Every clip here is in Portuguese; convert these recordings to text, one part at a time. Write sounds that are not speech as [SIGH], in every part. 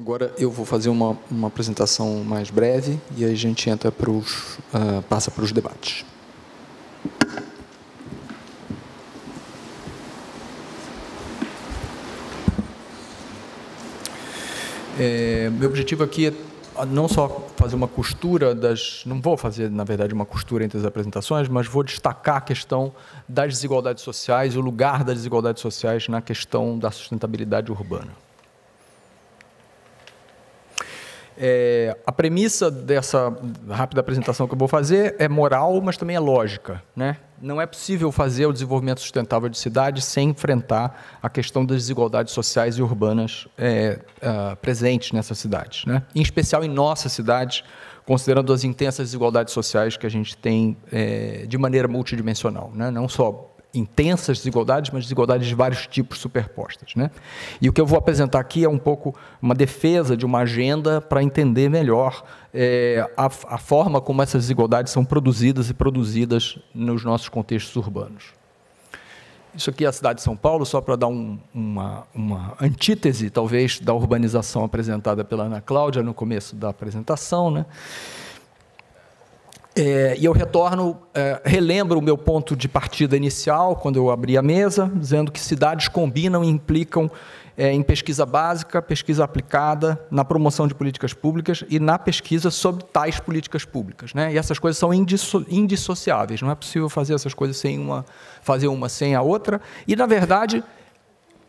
Agora eu vou fazer uma, uma apresentação mais breve e aí a gente entra pros, uh, passa para os debates. É, meu objetivo aqui é não só fazer uma costura das. Não vou fazer, na verdade, uma costura entre as apresentações, mas vou destacar a questão das desigualdades sociais, o lugar das desigualdades sociais na questão da sustentabilidade urbana. É, a premissa dessa rápida apresentação que eu vou fazer é moral, mas também é lógica. Né? Não é possível fazer o desenvolvimento sustentável de cidades sem enfrentar a questão das desigualdades sociais e urbanas é, uh, presentes nessas cidades. Né? Em especial em nossas cidades, considerando as intensas desigualdades sociais que a gente tem é, de maneira multidimensional. Né? Não só intensas desigualdades, mas desigualdades de vários tipos superpostas. Né? E o que eu vou apresentar aqui é um pouco uma defesa de uma agenda para entender melhor é, a, a forma como essas desigualdades são produzidas e produzidas nos nossos contextos urbanos. Isso aqui é a cidade de São Paulo, só para dar um, uma, uma, antítese, talvez, da urbanização apresentada pela Ana Cláudia no começo da apresentação. Né? É, e eu retorno, é, relembro o meu ponto de partida inicial, quando eu abri a mesa, dizendo que cidades combinam e implicam é, em pesquisa básica, pesquisa aplicada, na promoção de políticas públicas e na pesquisa sobre tais políticas públicas. Né? E essas coisas são indisso indissociáveis, não é possível fazer essas coisas sem uma, fazer uma sem a outra. E, na verdade,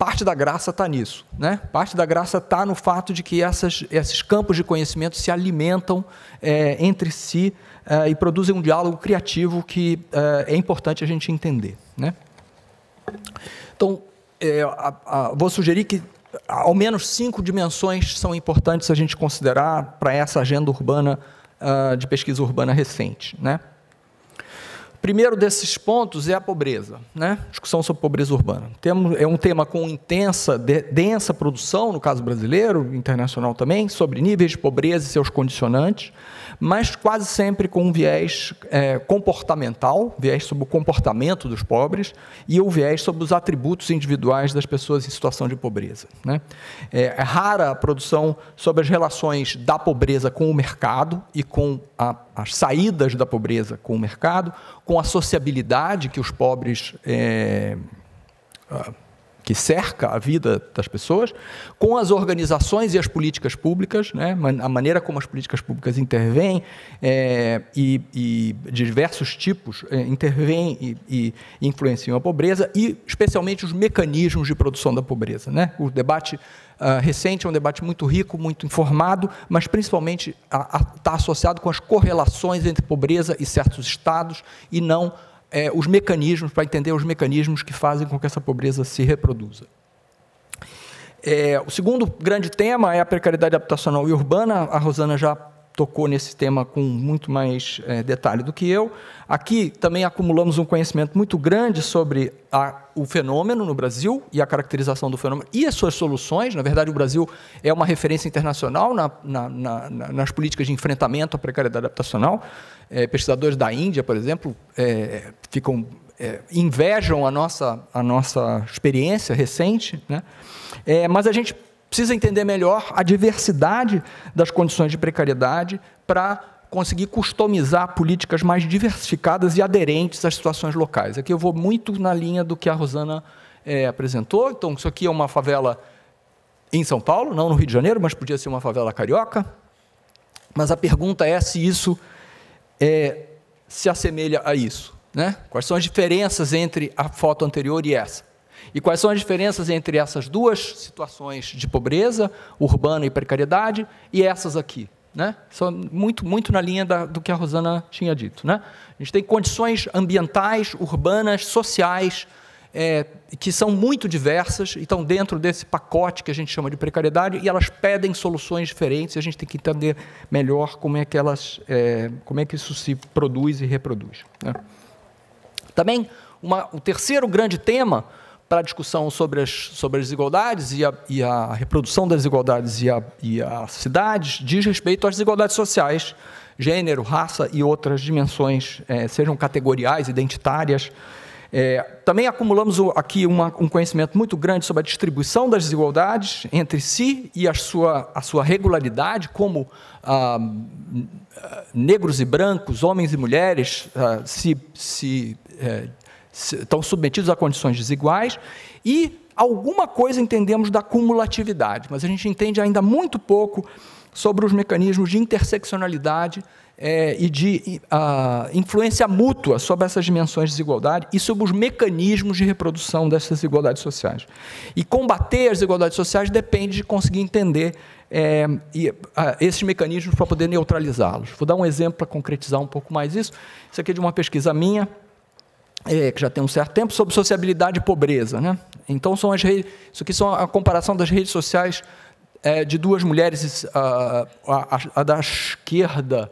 parte da graça está nisso. Né? Parte da graça está no fato de que essas, esses campos de conhecimento se alimentam é, entre si uh, e produzem um diálogo criativo que uh, é importante a gente entender. Né? Então, é, a, a, vou sugerir que ao menos cinco dimensões são importantes a gente considerar para essa agenda urbana uh, de pesquisa urbana recente. Né? Primeiro desses pontos é a pobreza, né? discussão sobre pobreza urbana. é um tema com intensa, densa produção, no caso brasileiro, internacional também, sobre níveis de pobreza e seus condicionantes, mas quase sempre com um viés é, comportamental, viés sobre o comportamento dos pobres, e o viés sobre os atributos individuais das pessoas em situação de pobreza. Né? É, é rara a produção sobre as relações da pobreza com o mercado e com a, as saídas da pobreza com o mercado, com a sociabilidade que os pobres é, que cerca a vida das pessoas, com as organizações e as políticas públicas, né, a maneira como as políticas públicas intervêm é, e, e, diversos tipos é, intervêm e, e, influenciam a pobreza e, especialmente, os mecanismos de produção da pobreza. Né? O debate uh, recente é um debate muito rico, muito informado, mas principalmente está associado com as correlações entre pobreza e certos estados e não é, os mecanismos, para entender os mecanismos que fazem com que essa pobreza se reproduza. É, o segundo grande tema é a precariedade habitacional e urbana. A Rosana já tocou nesse tema com muito mais é, detalhe do que eu. Aqui também acumulamos um conhecimento muito grande sobre a, o fenômeno no Brasil e a caracterização do fenômeno e as suas soluções. Na verdade, o Brasil é uma referência internacional na, na, na, nas políticas de enfrentamento à precariedade habitacional. É, pesquisadores da Índia, por exemplo, é, ficam invejam a nossa, a nossa experiência recente, né? Mas a gente precisa entender melhor a diversidade das condições de precariedade para conseguir customizar políticas mais diversificadas e aderentes às situações locais. Aqui eu vou muito na linha do que a Rosana é, apresentou. Então, isso aqui é uma favela em São Paulo, não no Rio de Janeiro, mas podia ser uma favela carioca. Mas a pergunta é se isso é, se assemelha a isso. Né? Quais são as diferenças entre a foto anterior e essa? E quais são as diferenças entre essas duas situações de pobreza, urbana e precariedade, e essas aqui? Né? São muito, muito na linha da, do que a Rosana tinha dito. Né? A gente tem condições ambientais, urbanas, sociais, é, que são muito diversas e estão dentro desse pacote que a gente chama de precariedade e elas pedem soluções diferentes e a gente tem que entender melhor como é que elas, é, como é que isso se produz e reproduz. Né? Também uma, o terceiro grande tema para a discussão sobre as, sobre as desigualdades e a, e a reprodução das desigualdades e a, e a cidades diz respeito às desigualdades sociais, gênero, raça e outras dimensões, é, sejam categoriais, identitárias, É, também acumulamos aqui uma, um conhecimento muito grande sobre a distribuição das desigualdades entre si e a sua, a sua regularidade, como ah, negros e brancos, homens e mulheres ah, se, se, é, estão submetidos a condições desiguais, e alguma coisa entendemos da cumulatividade, mas a gente entende ainda muito pouco sobre os mecanismos de interseccionalidade é, e de influência mútua sobre essas dimensões de desigualdade e sobre os mecanismos de reprodução dessas desigualdades sociais. E combater as desigualdades sociais depende de conseguir entender é, e, a, esses mecanismos para poder neutralizá-los. Vou dar um exemplo para concretizar um pouco mais isso. Isso aqui é de uma pesquisa minha, é, que já tem um certo tempo, sobre sociabilidade e pobreza. Né? Então, são as redes, isso aqui são a comparação das redes sociais é, de duas mulheres, a, a, a da esquerda,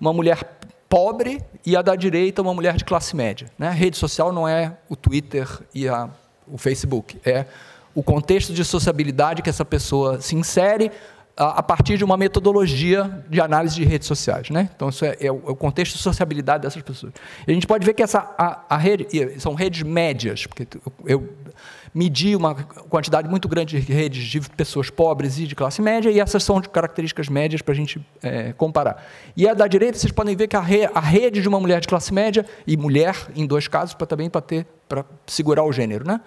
uma mulher pobre e a da direita uma mulher de classe média. Né? A rede social não é o Twitter e a, o Facebook, é o contexto de sociabilidade que essa pessoa se insere a, partir de uma metodologia de análise de redes sociais. Né? Então, isso é, é, o, é, o, contexto de sociabilidade dessas pessoas. E a gente pode ver que essa, a, a rede, são redes médias, porque eu, medir uma quantidade muito grande de redes de pessoas pobres e de classe média, e essas são características médias para a gente é, comparar. E a da direita, vocês podem ver que a, re, a, rede de uma mulher de classe média, e mulher, em dois casos, para também para ter para segurar o gênero. Né?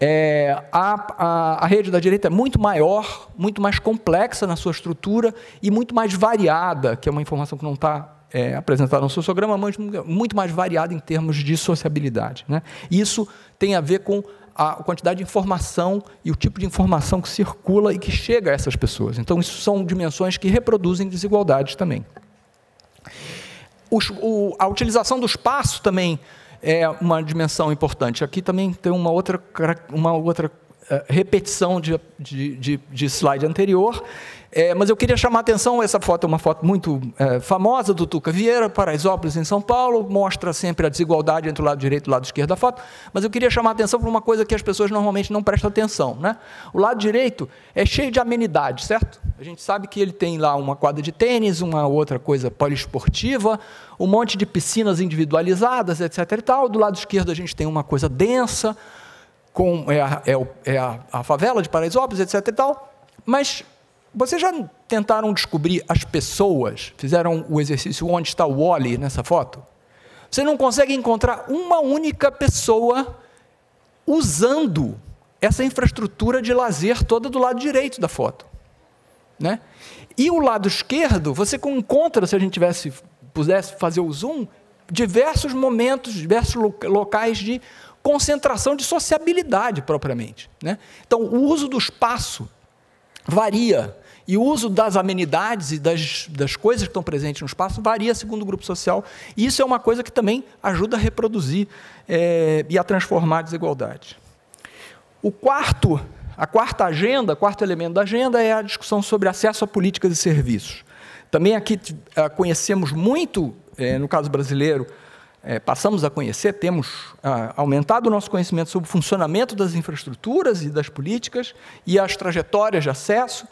É, a, a, a, rede da direita é muito maior, muito mais complexa na sua estrutura e muito mais variada, que é uma informação que não está é, apresentada no sociograma, mas muito mais variada em termos de sociabilidade. Né? Isso tem a ver com a quantidade de informação e o tipo de informação que circula e que chega a essas pessoas. Então, isso são dimensões que reproduzem desigualdades também. O, a utilização do espaço também é uma dimensão importante. Aqui também tem uma outra, uma outra repetição de, de, de, de slide anterior, é, mas eu queria chamar a atenção, essa foto é uma foto muito é, famosa do Tuca Vieira, Paraisópolis, em São Paulo, mostra sempre a desigualdade entre o lado direito e o lado esquerdo da foto, mas eu queria chamar a atenção para uma coisa que as pessoas normalmente não prestam atenção. Né? O lado direito é cheio de amenidades, certo? A gente sabe que ele tem lá uma quadra de tênis, uma outra coisa poliesportiva, um monte de piscinas individualizadas, etc. E tal. Do lado esquerdo a gente tem uma coisa densa, com é a, é, é a, a favela de Paraisópolis, etc. E tal. Mas vocês já tentaram descobrir as pessoas? Fizeram o exercício onde está o Wally nessa foto? Você não consegue encontrar uma única pessoa usando essa infraestrutura de lazer toda do lado direito da foto. Né? E o lado esquerdo, você encontra, se a gente tivesse, pudesse fazer o zoom, diversos momentos, diversos locais de concentração de sociabilidade propriamente. Né? Então, o uso do espaço varia e o uso das amenidades e das, das coisas que estão presentes no espaço varia segundo o grupo social. E isso é uma coisa que também ajuda a reproduzir é, e a transformar a desigualdade. O quarto, a quarta agenda, quarto elemento da agenda é a discussão sobre acesso a políticas e serviços. Também aqui é, conhecemos muito, é, no caso brasileiro, é, passamos a conhecer, temos ah, aumentado o nosso conhecimento sobre o funcionamento das infraestruturas e das políticas e as trajetórias de acesso,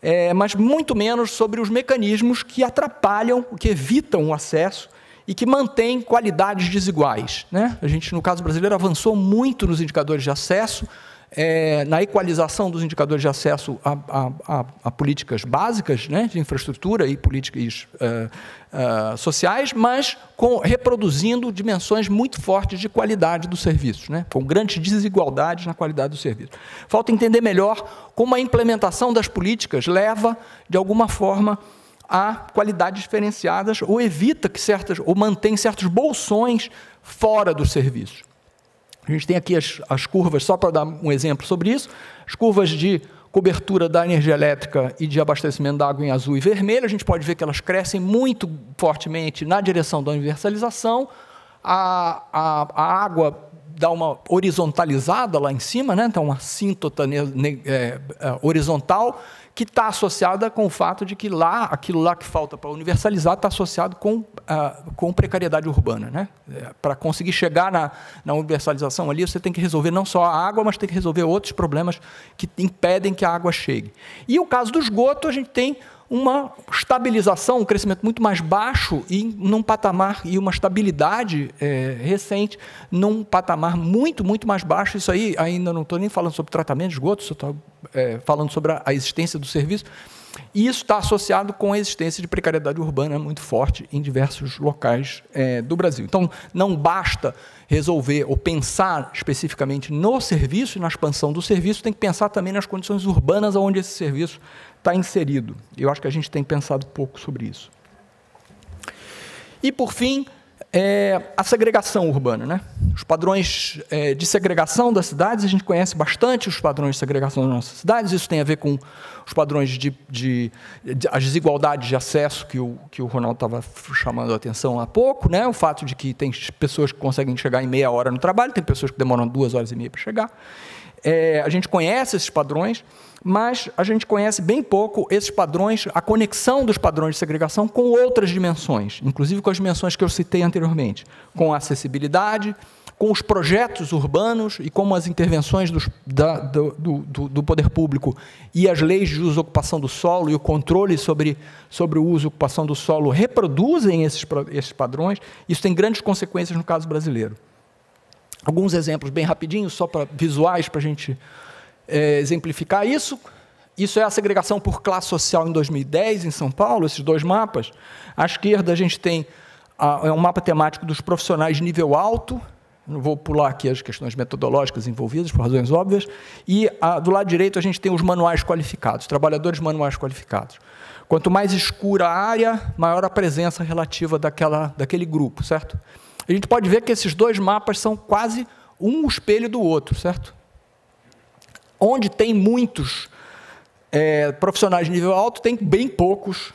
é, mas muito menos sobre os mecanismos que atrapalham, que evitam o acesso e que mantêm qualidades desiguais. Né? A gente, no caso brasileiro, avançou muito nos indicadores de acesso, é, na equalização dos indicadores de acesso a, a, a, a políticas básicas né, de infraestrutura e políticas uh, uh, sociais, mas com, reproduzindo dimensões muito fortes de qualidade dos serviços, né, com grandes desigualdades na qualidade do serviço. Falta entender melhor como a implementação das políticas leva, de alguma forma, a qualidades diferenciadas ou evita que certas, ou mantém certos bolsões fora dos serviços. A gente tem aqui as, as curvas, só para dar um exemplo sobre isso, as curvas de cobertura da energia elétrica e de abastecimento da água em azul e vermelho, a gente pode ver que elas crescem muito fortemente na direção da universalização, a, a, a água dá uma horizontalizada lá em cima, né? então uma síntota é, é, horizontal, que está associada com o fato de que lá, aquilo lá que falta para universalizar, está associado com, ah, com precariedade urbana. Né? É, para conseguir chegar na, na universalização ali, você tem que resolver não só a água, mas tem que resolver outros problemas que impedem que a água chegue. E o caso do esgoto, a gente tem uma estabilização, um crescimento muito mais baixo e num patamar e uma estabilidade é, recente num patamar muito, muito mais baixo. Isso aí ainda não estou nem falando sobre tratamento de esgoto, estou é, falando sobre a, a existência do serviço. E isso está associado com a existência de precariedade urbana muito forte em diversos locais é, do Brasil. Então, não basta resolver ou pensar especificamente no serviço e na expansão do serviço, tem que pensar também nas condições urbanas onde esse serviço está inserido. Eu acho que a gente tem pensado pouco sobre isso. E, por fim, é, a segregação urbana. Né? Os padrões é, de segregação das cidades, a gente conhece bastante os padrões de segregação das nossas cidades, isso tem a ver com os padrões de, de, de as desigualdades de acesso que o, que o Ronaldo estava chamando a atenção há pouco, né? o fato de que tem pessoas que conseguem chegar em meia hora no trabalho, tem pessoas que demoram duas horas e meia para chegar. É, a gente conhece esses padrões, mas a gente conhece bem pouco esses padrões, a conexão dos padrões de segregação com outras dimensões, inclusive com as dimensões que eu citei anteriormente, com a acessibilidade, com os projetos urbanos e como as intervenções dos, da, do, do, do, poder público e as leis de uso e ocupação do solo e o controle sobre, sobre o uso e ocupação do solo reproduzem esses, esses padrões, isso tem grandes consequências no caso brasileiro. Alguns exemplos bem rapidinhos, só para visuais, para a gente é, exemplificar isso. Isso é a segregação por classe social em 2010, em São Paulo, esses dois mapas. À esquerda, a gente tem a, é um mapa temático dos profissionais de nível alto, não vou pular aqui as questões metodológicas envolvidas, por razões óbvias. E a, do lado direito a gente tem os manuais qualificados, trabalhadores manuais qualificados. Quanto mais escura a área, maior a presença relativa daquela, daquele grupo, certo? A gente pode ver que esses dois mapas são quase um espelho do outro, certo? Onde tem muitos é, profissionais de nível alto, tem bem poucos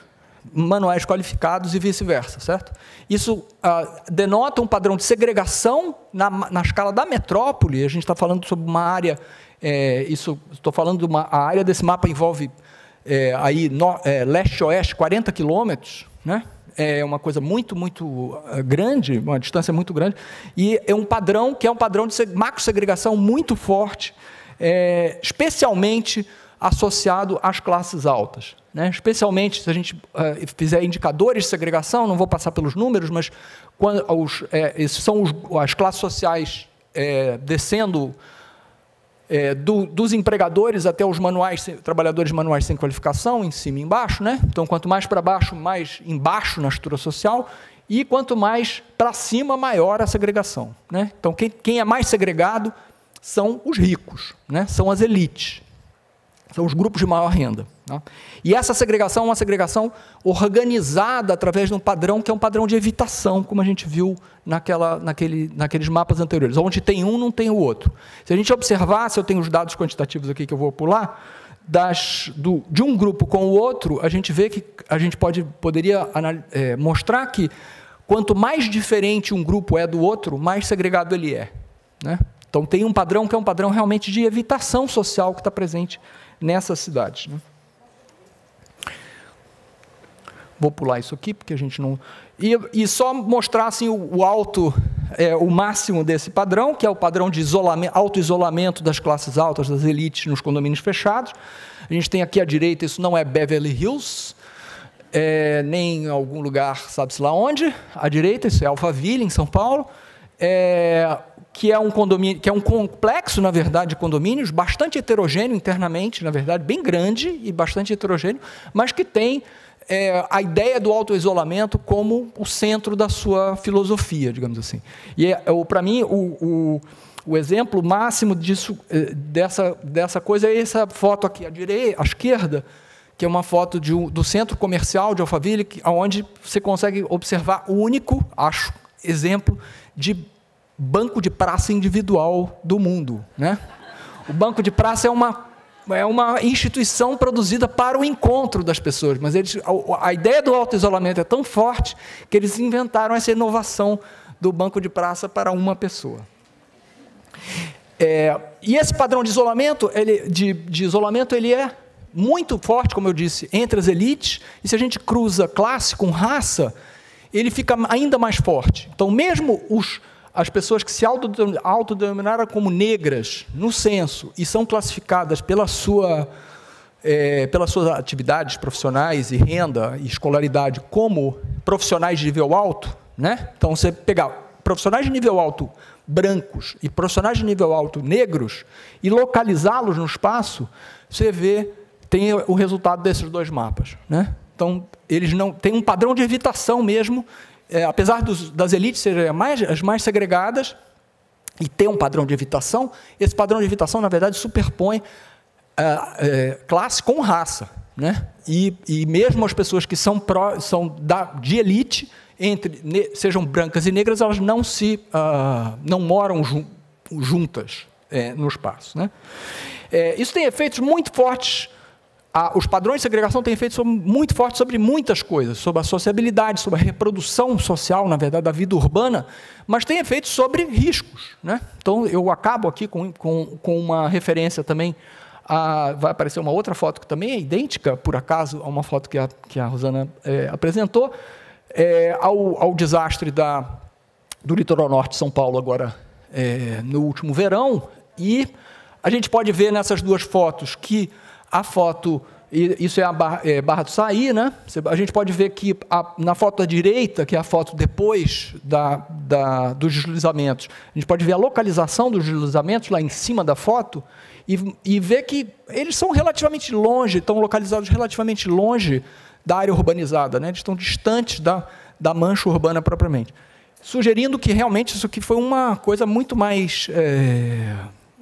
manuais qualificados e vice-versa, certo? Isso ah, denota um padrão de segregação na, na escala da metrópole. A gente está falando sobre uma área, é, isso estou falando de uma a área desse mapa envolve é, aí é, leste-oeste 40 quilômetros, né? É uma coisa muito, muito ah, grande, uma distância muito grande, e é um padrão que é um padrão de macro-segregação muito forte, é, especialmente associado às classes altas. Né? Especialmente se a gente uh, fizer indicadores de segregação, não vou passar pelos números, mas quando os, é, são os, as classes sociais é, descendo é, do, dos empregadores até os manuais, trabalhadores manuais sem qualificação, em cima e embaixo. Né? Então, quanto mais para baixo, mais embaixo na estrutura social, e quanto mais para cima, maior a segregação. Né? Então, quem, quem é mais segregado são os ricos, né? são as elites. São os grupos de maior renda. Né? E essa segregação é uma segregação organizada através de um padrão que é um padrão de evitação, como a gente viu naquela, naquele, naqueles mapas anteriores. Onde tem um, não tem o outro. Se a gente observar, se eu tenho os dados quantitativos aqui que eu vou pular, das, do, de um grupo com o outro, a gente vê que a gente pode, poderia é, mostrar que quanto mais diferente um grupo é do outro, mais segregado ele é. Né? Então tem um padrão que é um padrão realmente de evitação social que está presente nessas cidades. Né? Vou pular isso aqui, porque a gente não. E, e só mostrar assim, o, o alto, é, o máximo desse padrão, que é o padrão de isolamento, auto-isolamento das classes altas, das elites nos condomínios fechados. A gente tem aqui à direita, isso não é Beverly Hills, é, nem em algum lugar, sabe-se lá onde. À direita, isso é Alphaville, em São Paulo. É, que é um condomínio, que é um complexo, na verdade, de condomínios, bastante heterogêneo internamente, na verdade, bem grande e bastante heterogêneo, mas que tem é, a ideia do auto-isolamento como o centro da sua filosofia, digamos assim. E, é, para mim, o, o, o, exemplo máximo disso, é, dessa, dessa coisa é essa foto aqui à direita, à esquerda, que é uma foto de, do centro comercial de Alphaville, onde você consegue observar o único, acho, exemplo de banco de praça individual do mundo. Né? O banco de praça é uma, é uma instituição produzida para o encontro das pessoas, mas eles, a, a ideia do auto-isolamento é tão forte que eles inventaram essa inovação do banco de praça para uma pessoa. É, e esse padrão de isolamento, ele, de, de isolamento, ele é muito forte, como eu disse, entre as elites, e se a gente cruza classe com raça, ele fica ainda mais forte. Então, mesmo os as pessoas que se autodenominaram como negras no censo e são classificadas pela sua, é, pelas suas atividades profissionais e renda e escolaridade como profissionais de nível alto, né? Então, você pegar profissionais de nível alto brancos e profissionais de nível alto negros e localizá-los no espaço, você vê tem o resultado desses dois mapas, né? Então, eles não têm um padrão de evitação mesmo, é, apesar dos, das elites serem mais, as mais segregadas e ter um padrão de evitação, esse padrão de evitação, na verdade, superpõe é, classe com raça. Né? E, e mesmo as pessoas que são, pró, são da, de elite, entre, ne, sejam brancas e negras, elas não se uh, não moram jun, juntas é, no espaço. Né? É, isso tem efeitos muito fortes. Os padrões de segregação têm efeitos muito fortes sobre muitas coisas, sobre a sociabilidade, sobre a reprodução social, na verdade, da vida urbana, mas tem efeitos sobre riscos. Né? Então, eu acabo aqui com, com, com uma referência também a, vai aparecer uma outra foto que também é idêntica, por acaso, a uma foto que a, que a Rosana é, apresentou, é, ao, ao, desastre da, do litoral norte de São Paulo, agora é, no último verão. E a gente pode ver nessas duas fotos que a foto, isso é a Barra, é, Barra do Saí, né? a gente pode ver que a, na foto da direita, que é a foto depois da, da, dos deslizamentos, a gente pode ver a localização dos deslizamentos lá em cima da foto, e, e ver que eles são relativamente longe, estão localizados relativamente longe da área urbanizada, né? eles estão distantes da, da mancha urbana propriamente. Sugerindo que realmente isso aqui foi uma coisa muito mais, é,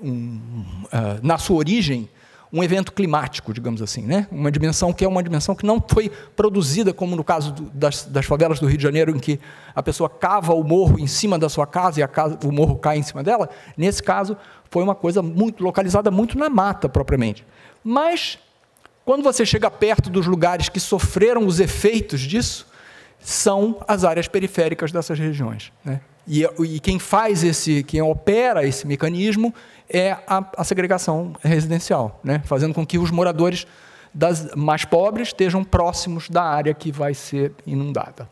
um, uh, na sua origem, um evento climático, digamos assim, né? uma dimensão que é uma dimensão que não foi produzida, como no caso do, das, das, favelas do Rio de Janeiro, em que a pessoa cava o morro em cima da sua casa e casa, o morro cai em cima dela. Nesse caso, foi uma coisa muito localizada muito na mata propriamente. Mas quando você chega perto dos lugares que sofreram os efeitos disso, são as áreas periféricas dessas regiões. Né? E, e, quem faz esse, quem opera esse mecanismo é a, a segregação residencial, né? fazendo com que os moradores das mais pobres estejam próximos da área que vai ser inundada.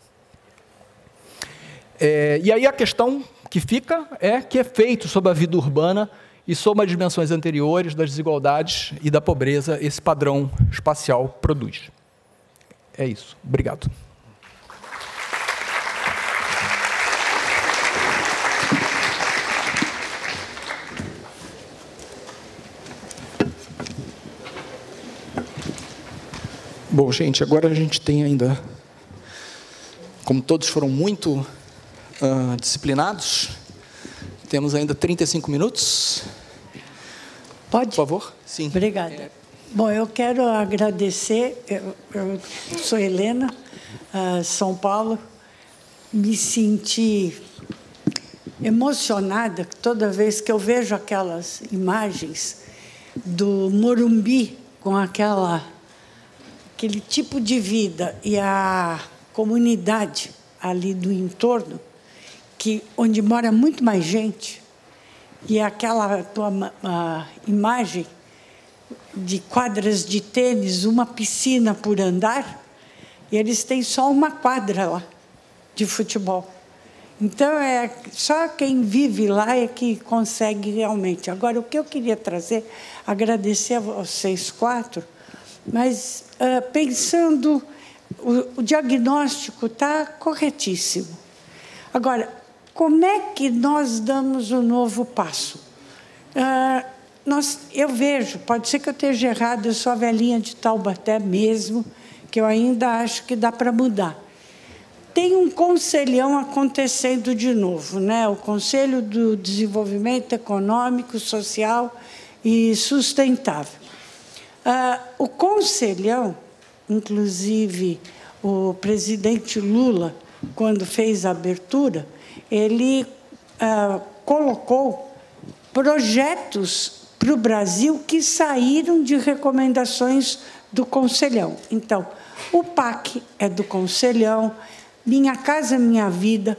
É, e aí a questão que fica é que efeito sobre a vida urbana e soma as dimensões anteriores das desigualdades e da pobreza esse padrão espacial produz. É isso. Obrigado. Bom, gente, agora a gente tem ainda, como todos foram muito uh, disciplinados, temos ainda 35 minutos. Pode? Por favor. Sim. Obrigada. É... Bom, eu quero agradecer. Eu, eu sou Helena, uh, São Paulo. Me senti emocionada toda vez que eu vejo aquelas imagens do Morumbi com aquela aquele tipo de vida e a comunidade ali do entorno que onde mora muito mais gente, e aquela tua imagem de quadras de tênis, uma piscina por andar, e eles têm só uma quadra lá de futebol. Então, é só quem vive lá é que consegue realmente. Agora, o que eu queria trazer, agradecer a vocês quatro, mas uh, pensando, o, o diagnóstico está corretíssimo. Agora, como é que nós damos o um novo passo? Ah, nós, eu vejo, pode ser que eu esteja errado, eu sou a velhinha de Taubaté mesmo, que eu ainda acho que dá para mudar. Tem um conselhão acontecendo de novo, né? o Conselho do Desenvolvimento Econômico, Social e Sustentável. Ah, o conselhão, inclusive o presidente Lula, quando fez a abertura, ele ah, colocou projetos para o Brasil que saíram de recomendações do Conselhão. Então, o PAC é do Conselhão, Minha Casa Minha Vida.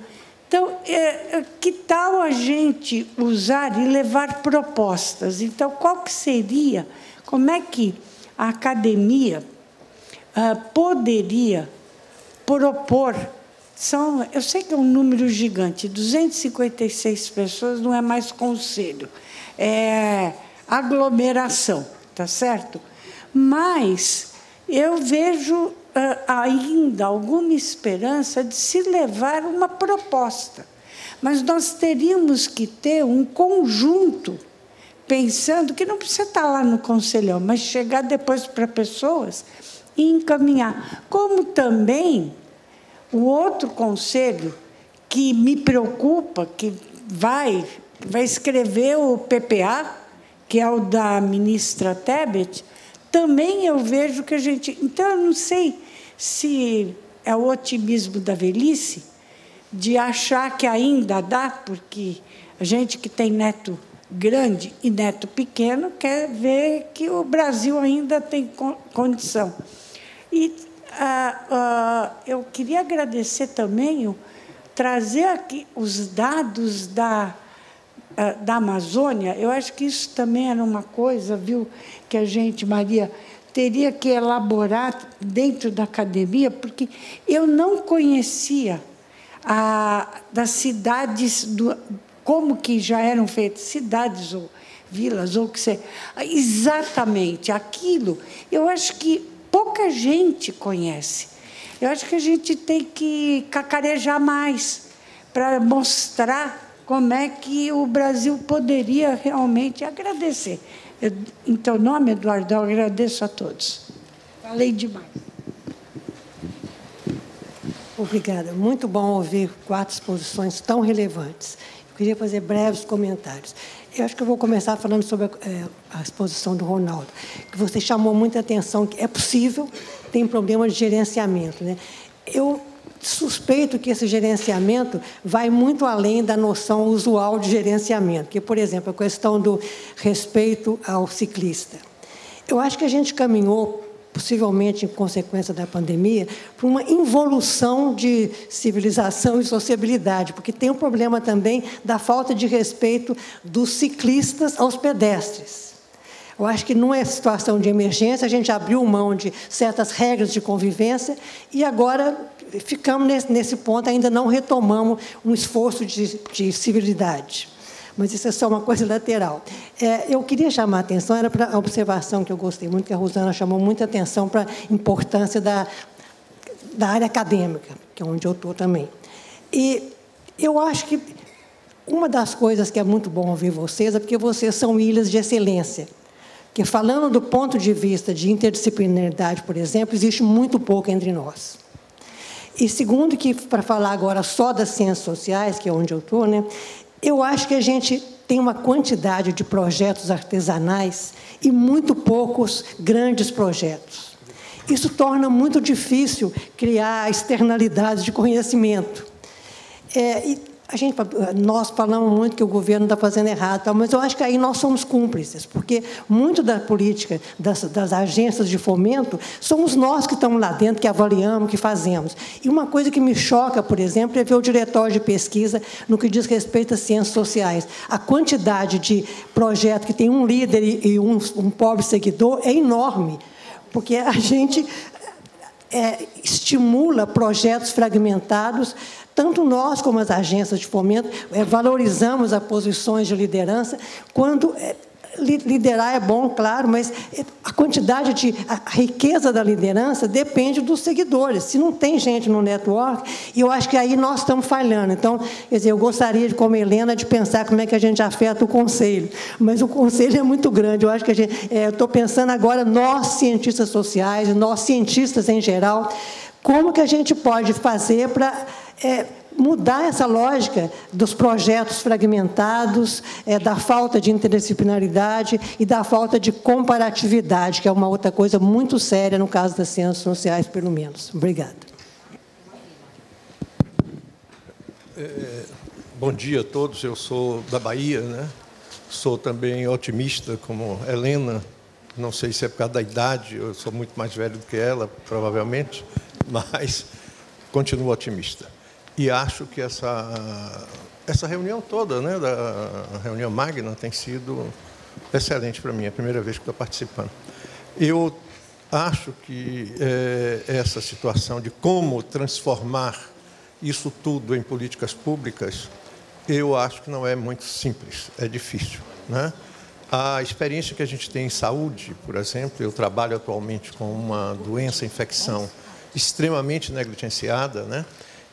Então, é, é, que tal a gente usar e levar propostas? Então, qual que seria, como é que a academia ah, poderia propor são, eu sei que é um número gigante, 256 pessoas não é mais conselho, é aglomeração, tá certo? Mas eu vejo uh, ainda alguma esperança de se levar uma proposta. Mas nós teríamos que ter um conjunto, pensando que não precisa estar lá no conselhão, mas chegar depois para pessoas e encaminhar. Como também o outro conselho que me preocupa, que vai, vai escrever o PPA, que é o da ministra Tebet, também eu vejo que a gente. Então, eu não sei se é o otimismo da velhice, de achar que ainda dá, porque a gente que tem neto grande e neto pequeno quer ver que o Brasil ainda tem condição. E ah, ah, eu queria agradecer também o, trazer aqui os dados da, ah, da Amazônia. Eu acho que isso também era uma coisa, viu, que a gente, Maria, teria que elaborar dentro da academia, porque eu não conhecia a, das cidades, do, como que já eram feitas, cidades ou vilas, ou que seja. Exatamente aquilo. Eu acho que pouca gente conhece. Eu acho que a gente tem que cacarejar mais para mostrar como é que o Brasil poderia realmente agradecer. Eu, em teu nome, Eduardo, eu agradeço a todos. Falei demais. Obrigada. Muito bom ouvir quatro exposições tão relevantes. Queria fazer breves comentários. Eu acho que eu vou começar falando sobre a, é, a exposição do Ronaldo, que você chamou muita atenção que é possível, tem problema de gerenciamento. Né? Eu suspeito que esse gerenciamento vai muito além da noção usual de gerenciamento, que, por exemplo, a questão do respeito ao ciclista. Eu acho que a gente caminhou possivelmente em consequência da pandemia, para uma involução de civilização e sociabilidade, porque tem o problema também da falta de respeito dos ciclistas aos pedestres. Eu acho que numa situação de emergência, a gente abriu mão de certas regras de convivência e agora ficamos nesse, nesse ponto, ainda não retomamos um esforço de, de civilidade mas isso é só uma coisa lateral. É, eu queria chamar a atenção, era para a observação que eu gostei muito, que a Rosana chamou muita atenção para a importância da, da área acadêmica, que é onde eu estou também. E eu acho que uma das coisas que é muito bom ouvir vocês é porque vocês são ilhas de excelência. Que falando do ponto de vista de interdisciplinaridade, por exemplo, existe muito pouco entre nós. E segundo que, para falar agora só das ciências sociais, que é onde eu estou, né, eu acho que a gente tem uma quantidade de projetos artesanais e muito poucos grandes projetos. Isso torna muito difícil criar externalidades de conhecimento. É, e a gente, nós falamos muito que o governo está fazendo errado, mas eu acho que aí nós somos cúmplices, porque muito da política das, das, agências de fomento somos nós que estamos lá dentro, que avaliamos, que fazemos. E uma coisa que me choca, por exemplo, é ver o diretório de pesquisa no que diz respeito às ciências sociais. A quantidade de projetos que tem um líder e um, um pobre seguidor é enorme, porque a [LAUGHS] gente é, estimula projetos fragmentados tanto nós, como as agências de fomento, é, valorizamos as posições de liderança, quando é, liderar é bom, claro, mas é, a quantidade de a riqueza da liderança depende dos seguidores. Se não tem gente no network, eu acho que aí nós estamos falhando. Então, quer dizer, eu gostaria como Helena, de pensar como é que a gente afeta o conselho, mas o conselho é muito grande. Eu acho que a gente, é, estou pensando agora nós cientistas sociais, nós cientistas em geral, como que a gente pode fazer para é, mudar essa lógica dos projetos fragmentados, é, da falta de interdisciplinaridade e da falta de comparatividade, que é uma outra coisa muito séria no caso das ciências sociais, pelo menos. Obrigada. É, bom dia a todos. Eu sou da Bahia, né? Sou também otimista, como Helena. Não sei se é por causa da idade, eu sou muito mais velho do que ela, provavelmente, [LAUGHS] mas continuo otimista. E acho que essa, essa reunião toda, né, da reunião magna, tem sido excelente para mim, é a primeira vez que estou participando. Eu acho que é, essa situação de como transformar isso tudo em políticas públicas, eu acho que não é muito simples, é difícil. Né? A experiência que a gente tem em saúde, por exemplo, eu trabalho atualmente com uma doença, infecção extremamente negligenciada, né?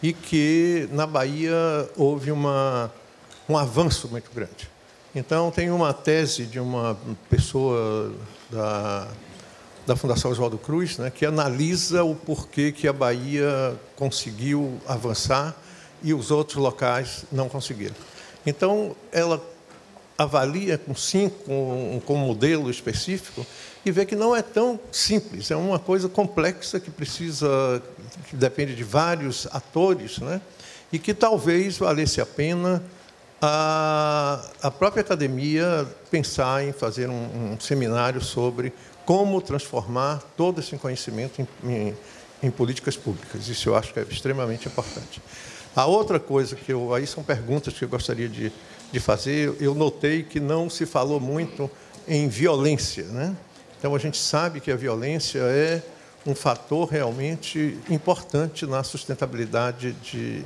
E que na Bahia houve uma, um avanço muito grande. Então, tem uma tese de uma pessoa da, da Fundação Oswaldo Cruz, né, que analisa o porquê que a Bahia conseguiu avançar e os outros locais não conseguiram. Então, ela avalia com cinco, com, com um modelo específico, e vê que não é tão simples, é uma coisa complexa que precisa, que depende de vários atores, né? e que talvez valesse a pena a, a própria academia pensar em fazer um, um, seminário sobre como transformar todo esse conhecimento em, em, em políticas públicas. Isso eu acho que é extremamente importante. A outra coisa que eu. Aí são perguntas que eu gostaria de, de fazer. Eu notei que não se falou muito em violência. Né? Então, a gente sabe que a violência é um fator realmente importante na sustentabilidade de.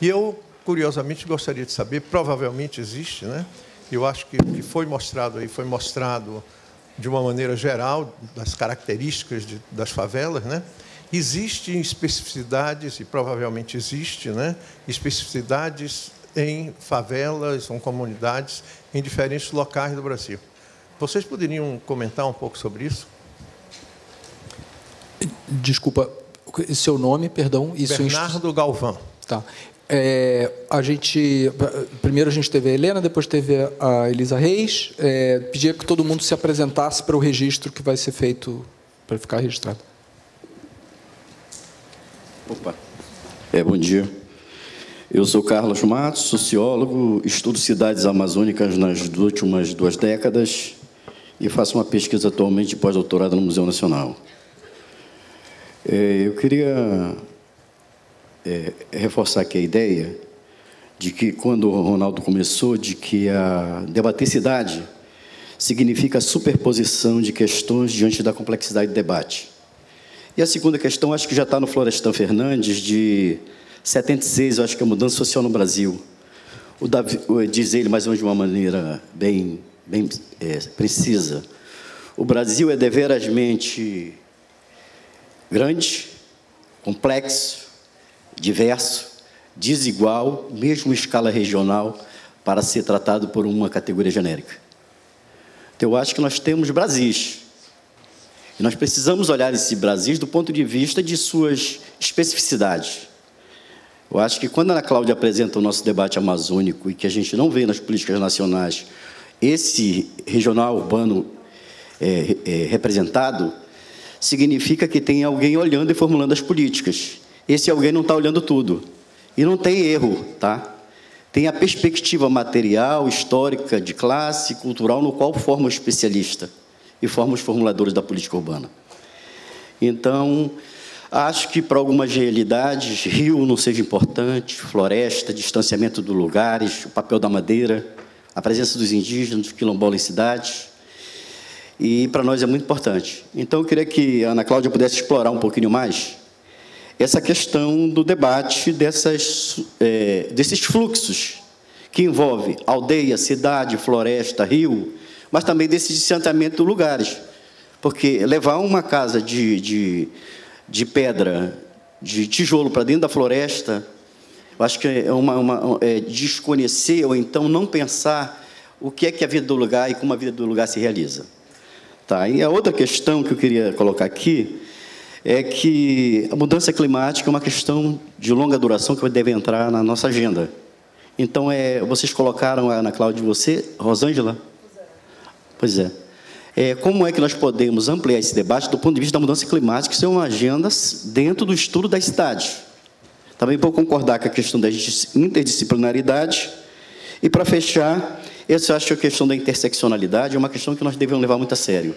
E eu, curiosamente, gostaria de saber, provavelmente existe, né? Eu acho que o que foi mostrado aí foi mostrado de uma maneira geral das características de, das favelas, né? Existem especificidades, e provavelmente existe, né, especificidades em favelas ou comunidades em diferentes locais do Brasil. Vocês poderiam comentar um pouco sobre isso? Desculpa, seu nome, perdão. Isso Bernardo inst... Galvão. Tá. É, a gente primeiro a gente teve a Helena, depois teve a Elisa Reis. É, pedia que todo mundo se apresentasse para o registro que vai ser feito para ficar registrado. Opa. É, bom dia. Eu sou Carlos Matos, sociólogo, estudo cidades amazônicas nas últimas duas décadas e faço uma pesquisa atualmente de pós-doutorado no Museu Nacional. É, eu queria é, reforçar aqui a ideia de que, quando o Ronaldo começou, de que a debater cidade significa a superposição de questões diante da complexidade do debate. E a segunda questão, acho que já está no Florestan Fernandes, de 76, eu acho que é a mudança social no Brasil. O Davi, diz ele, mas de uma maneira bem, bem é, precisa. O Brasil é deverasmente grande, complexo, diverso, desigual, mesmo em escala regional, para ser tratado por uma categoria genérica. Então, eu acho que nós temos Brasis, e nós precisamos olhar esse Brasil do ponto de vista de suas especificidades. Eu acho que quando a Ana Cláudia apresenta o nosso debate amazônico e que a gente não vê nas políticas nacionais esse regional urbano é, é, representado, significa que tem alguém olhando e formulando as políticas. Esse alguém não está olhando tudo. E não tem erro, tá? Tem a perspectiva material, histórica, de classe, cultural, no qual forma o especialista e forma os formuladores da política urbana. Então, acho que para algumas realidades, rio não seja importante, floresta, distanciamento dos lugares, o papel da madeira, a presença dos indígenas, dos quilombolas em cidades, e para nós é muito importante. Então, eu queria que a Ana Cláudia pudesse explorar um pouquinho mais essa questão do debate dessas, é, desses fluxos que envolve aldeia, cidade, floresta, rio, mas também desse distanciamento de lugares. Porque levar uma casa de, de, de pedra, de tijolo para dentro da floresta, eu acho que é uma, uma é desconhecer ou então não pensar o que é que é a vida do lugar e como a vida do lugar se realiza. Tá? E a outra questão que eu queria colocar aqui é que a mudança climática é uma questão de longa duração que deve entrar na nossa agenda. Então, é, vocês colocaram, Ana Cláudia, você, Rosângela? Pois é. É. Como é que nós podemos ampliar esse debate do ponto de vista da mudança climática, ser uma agenda dentro do estudo das cidades? Também vou concordar com a questão da interdisciplinaridade. E, para fechar, eu acho que a questão da interseccionalidade é uma questão que nós devemos levar muito a sério.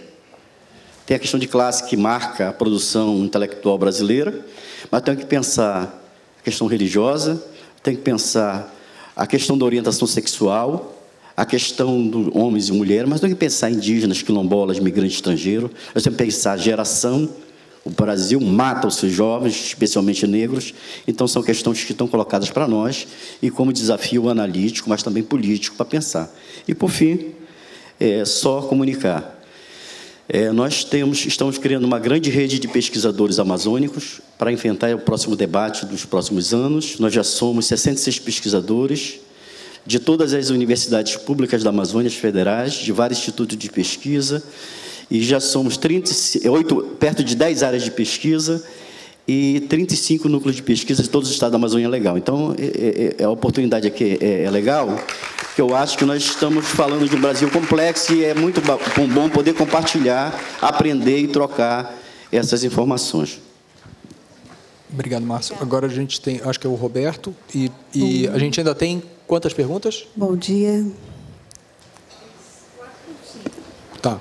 Tem a questão de classe que marca a produção intelectual brasileira, mas tem que pensar a questão religiosa, tem que pensar a questão da orientação sexual, a questão dos homens e mulheres, mas não tem que pensar indígenas, quilombolas, migrantes estrangeiros, nós temos que pensar geração. O Brasil mata os seus jovens, especialmente negros, então são questões que estão colocadas para nós e como desafio analítico, mas também político para pensar. E por fim, é só comunicar. É, nós temos, estamos criando uma grande rede de pesquisadores amazônicos para enfrentar o próximo debate dos próximos anos. Nós já somos 66 pesquisadores de todas as universidades públicas da Amazônia federais, de vários institutos de pesquisa, e já somos 38, perto de 10 áreas de pesquisa e 35 núcleos de pesquisa de todos os estados da Amazônia Legal. Então, é, é, é, a oportunidade aqui é, é, legal, que eu acho que nós estamos falando de um Brasil complexo e é muito bom poder compartilhar, aprender e trocar essas informações. Obrigado, Márcio. Agora a gente tem, acho que é o Roberto, e, e a gente ainda tem quantas perguntas? Bom dia. Tá.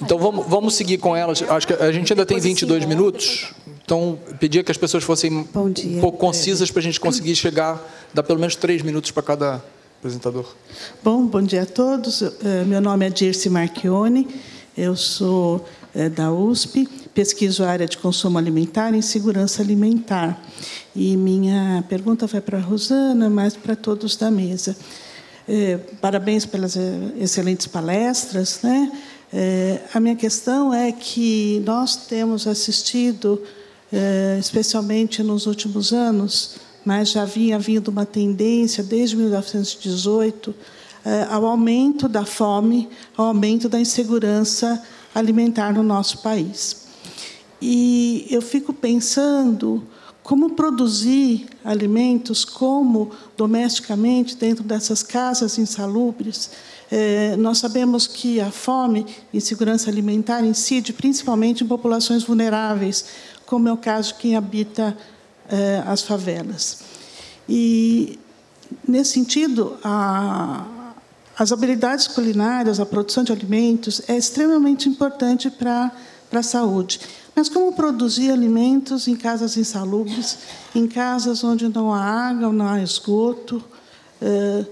Então vamos, vamos seguir com elas. Acho que a gente ainda tem 22 minutos. Então, pedia que as pessoas fossem um pouco concisas para a gente conseguir chegar, dar pelo menos três minutos para cada apresentador. Bom, bom dia a todos. Eh, meu nome é Dirce Marchione, eu sou da USP, pesquiso a área de consumo alimentar e segurança alimentar. E minha pergunta vai para a Rosana, mas para todos da mesa. Eh, parabéns pelas excelentes palestras. Né? A minha questão é que nós temos assistido eh, especialmente nos últimos anos, mas já vinha vindo uma tendência desde 1918 eh, ao aumento da fome, ao aumento da insegurança alimentar no nosso país. E eu fico pensando como produzir alimentos como domesticamente dentro dessas casas insalubres. Eh, nós sabemos que a fome e insegurança alimentar incide principalmente em populações vulneráveis, como é o caso de quem habita eh, as favelas. E, nesse sentido, a, as habilidades culinárias, a produção de alimentos, é extremamente importante para, a saúde. Mas como produzir alimentos em casas insalubres, em casas onde não há água, não há esgoto? Eh,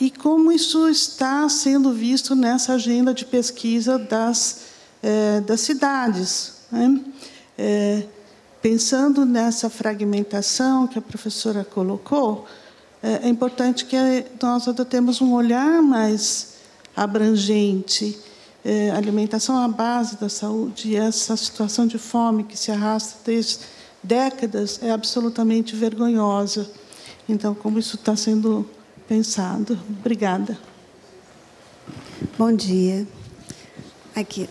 e como isso está sendo visto nessa agenda de pesquisa das, eh, das cidades? Né? É, pensando nessa fragmentação que a professora colocou, é, é importante que nós adotemos um olhar mais abrangente. É, alimentação é a base da saúde e essa situação de fome que se arrasta desde décadas é absolutamente vergonhosa. Então, como isso está sendo pensado? Obrigada. Bom dia. Aqui.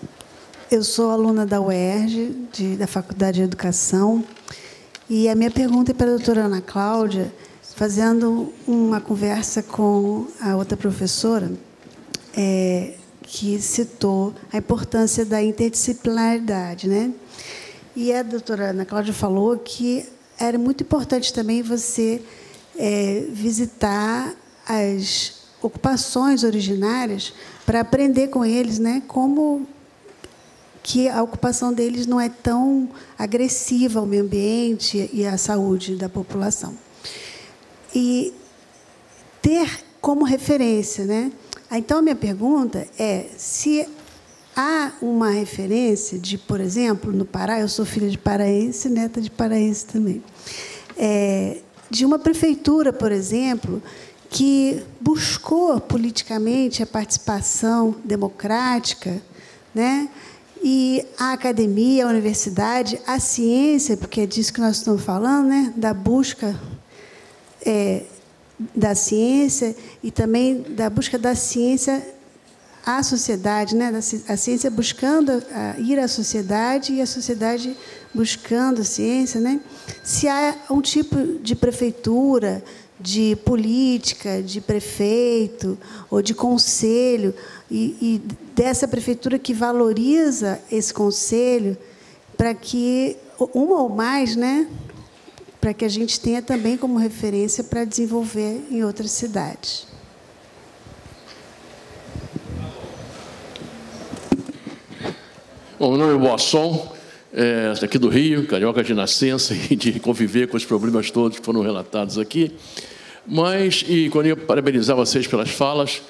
Eu sou aluna da UERJ, de, da Faculdade de Educação, e a minha pergunta é para a doutora Ana Cláudia, fazendo uma conversa com a outra professora, é, que citou a importância da interdisciplinaridade. Né? E a doutora Ana Cláudia falou que era muito importante também você é, visitar as ocupações originárias para aprender com eles né, como que a ocupação deles não é tão agressiva ao meio ambiente e à saúde da população. E ter como referência, né? Então, minha pergunta é se há uma referência de, por exemplo, no Pará, eu sou filha de paraense, neta de paraense também, é, de uma prefeitura, por exemplo, que buscou politicamente a participação democrática, né? E a academia, a universidade, a ciência, porque é disso que nós estamos falando, né? da busca é, da ciência e também da busca da ciência à sociedade, né? a ciência buscando ir à sociedade e a sociedade buscando a ciência. Né? Se há um tipo de prefeitura, de política, de prefeito ou de conselho, e, e dessa prefeitura que valoriza esse conselho para que uma ou mais, né, para que a gente tenha também como referência para desenvolver em outras cidades. Bom, meu nome é Boasson, é, aqui do Rio, carioca de nascença [LAUGHS] e de conviver com os problemas todos que foram relatados aqui. Mas, e quando eu parabenizar vocês pelas falas,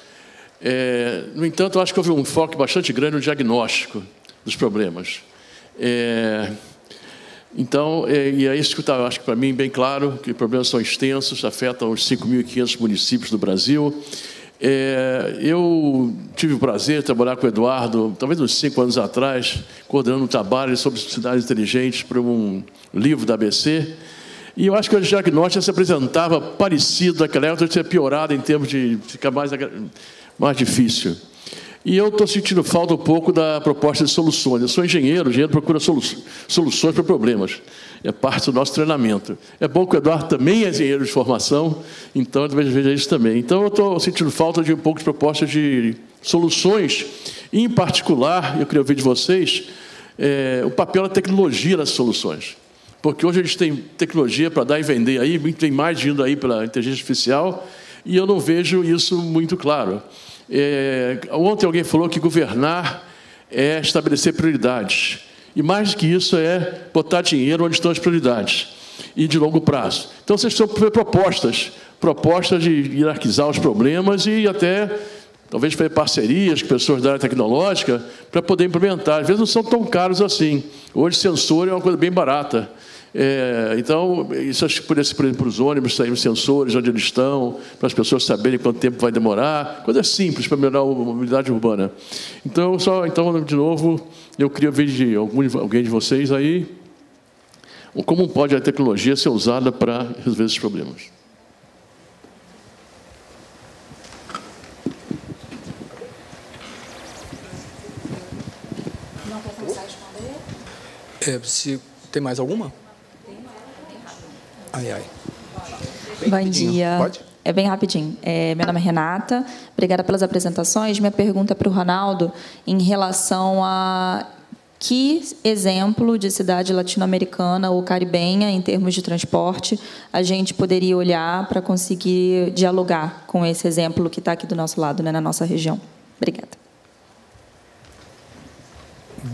é, no entanto, acho que houve um foco bastante grande no diagnóstico dos problemas. É, então, é, e é isso que está, acho que para mim, bem claro, que os problemas são extensos, afetam os 5.500 municípios do Brasil, É, eu tive o prazer de trabalhar com o Eduardo, talvez uns cinco anos atrás, coordenando um trabalho sobre cidades inteligentes para um livro da ABC. E eu acho que o diagnóstico se apresentava parecido daquela época, tinha piorado em termos de ficar mais, mais difícil. E eu estou sentindo falta um pouco da proposta de soluções. Eu sou engenheiro, o engenheiro procura solu soluções para problemas. É parte do nosso treinamento. É bom que o Eduardo também é engenheiro de formação, então talvez veja isso também. Então eu estou sentindo falta de um pouco de propostas de soluções. E, em particular, eu queria ouvir de vocês é, o papel da tecnologia nas soluções. Porque hoje a gente tem tecnologia para dar e vender aí, tem mais vindo aí pela inteligência artificial, e eu não vejo isso muito claro. É, ontem alguém falou que governar é estabelecer prioridades. E mais do que isso é botar dinheiro onde estão as prioridades. E de longo prazo. Então, vocês precisam fazer propostas. Propostas de hierarquizar os problemas e até, talvez, fazer parcerias com pessoas da área tecnológica para poder implementar. Às vezes não são tão caros assim. Hoje, sensor é uma coisa bem barata. É, então, isso acho que por exemplo, para os ônibus saírem sensores onde eles estão, para as pessoas saberem quanto tempo vai demorar, coisa simples para melhorar a mobilidade urbana. Então, só, então, de novo, eu queria ver de algum, alguém de vocês aí como pode a tecnologia ser usada para resolver esses problemas. Não quer começar a responder? É, se tem mais alguma? Ai, ai. Bem Bom dia. Pode? É bem rapidinho. É, meu nome é Renata. Obrigada pelas apresentações. Minha pergunta é para o Ronaldo em relação a que exemplo de cidade latino-americana ou caribenha, em termos de transporte, a gente poderia olhar para conseguir dialogar com esse exemplo que está aqui do nosso lado, né, na nossa região? Obrigada.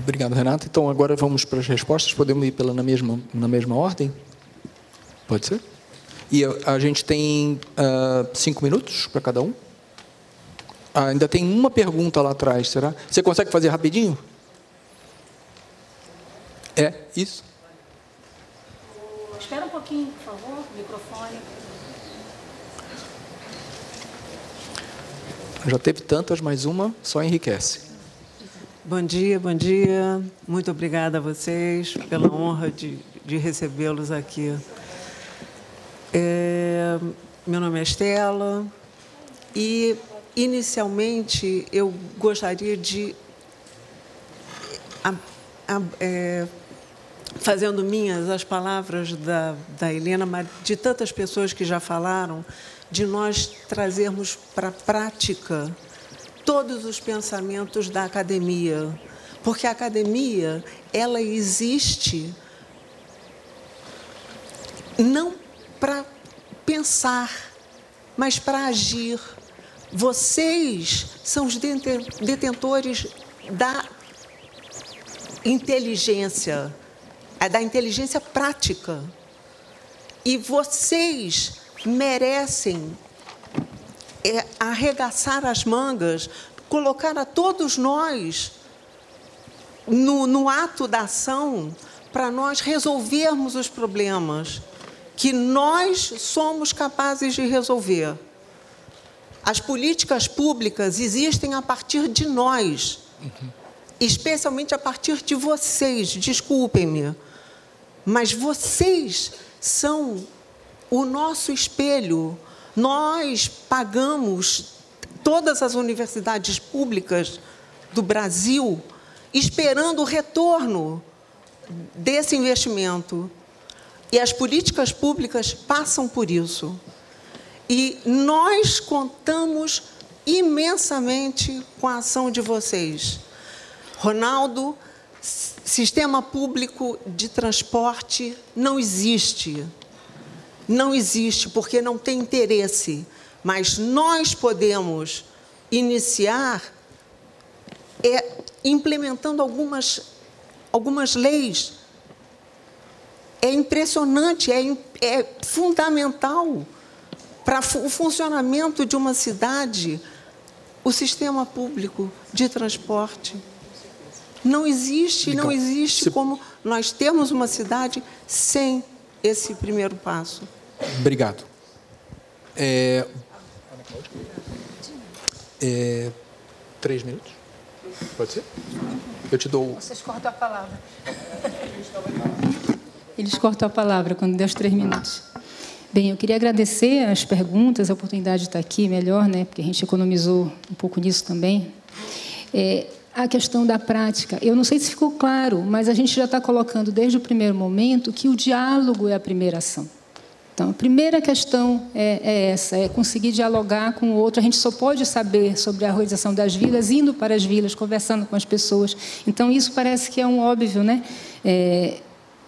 Obrigado, Renata. Então, agora vamos para as respostas. Podemos ir pela, na, mesma, na mesma ordem? Pode ser? E a, gente tem uh, cinco minutos para cada um? Ah, ainda tem uma pergunta lá atrás, será? Você consegue fazer rapidinho? É, isso. Espera um pouquinho, por favor, microfone. Já teve tantas, mas uma só enriquece. Bom dia, bom dia. Muito obrigada a vocês pela honra de, de recebê-los aqui é, meu nome é Estela. E, inicialmente, eu gostaria de, a, a, é, fazendo minhas as palavras da, da Helena, mas de tantas pessoas que já falaram, de nós trazermos para a prática todos os pensamentos da academia, porque a academia ela existe não para pensar, mas para agir. Vocês são os detentores da inteligência, é da inteligência prática. E vocês merecem é, arregaçar as mangas, colocar a todos nós no, no ato da ação para nós resolvermos os problemas que nós somos capazes de resolver. As políticas públicas existem a partir de nós, uhum. especialmente a partir de vocês, desculpem-me, mas vocês são o nosso espelho. Nós pagamos todas as universidades públicas do Brasil esperando o retorno desse investimento. E as políticas públicas passam por isso. E nós contamos imensamente com a ação de vocês. Ronaldo, sistema público de transporte não existe. Não existe porque não tem interesse. Mas nós podemos iniciar é, implementando algumas, algumas leis é impressionante, é, é fundamental para o funcionamento de uma cidade o sistema público de transporte. Não existe, não existe como nós termos uma cidade sem esse primeiro passo. Obrigado. É... É, três minutos? Pode ser? Eu te dou. Vocês cortam a palavra. Eles cortam a palavra quando der os três minutos. Bem, eu queria agradecer as perguntas, a oportunidade de estar aqui melhor, né? Porque a gente economizou um pouco nisso também. É, a questão da prática. Eu não sei se ficou claro, mas a gente já está colocando desde o primeiro momento que o diálogo é a primeira ação. Então, a primeira questão é, é, essa, é conseguir dialogar com o outro. A gente só pode saber sobre a organização das vilas indo para as vilas, conversando com as pessoas. Então, isso parece que é um óbvio, né? É,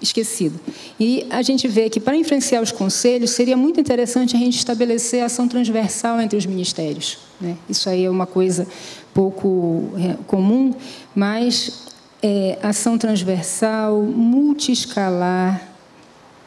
esquecido. E a gente vê que, para influenciar os conselhos, seria muito interessante a gente estabelecer ação transversal entre os ministérios. Né? Isso aí é uma coisa pouco é, comum, mas é, ação transversal, multiescalar,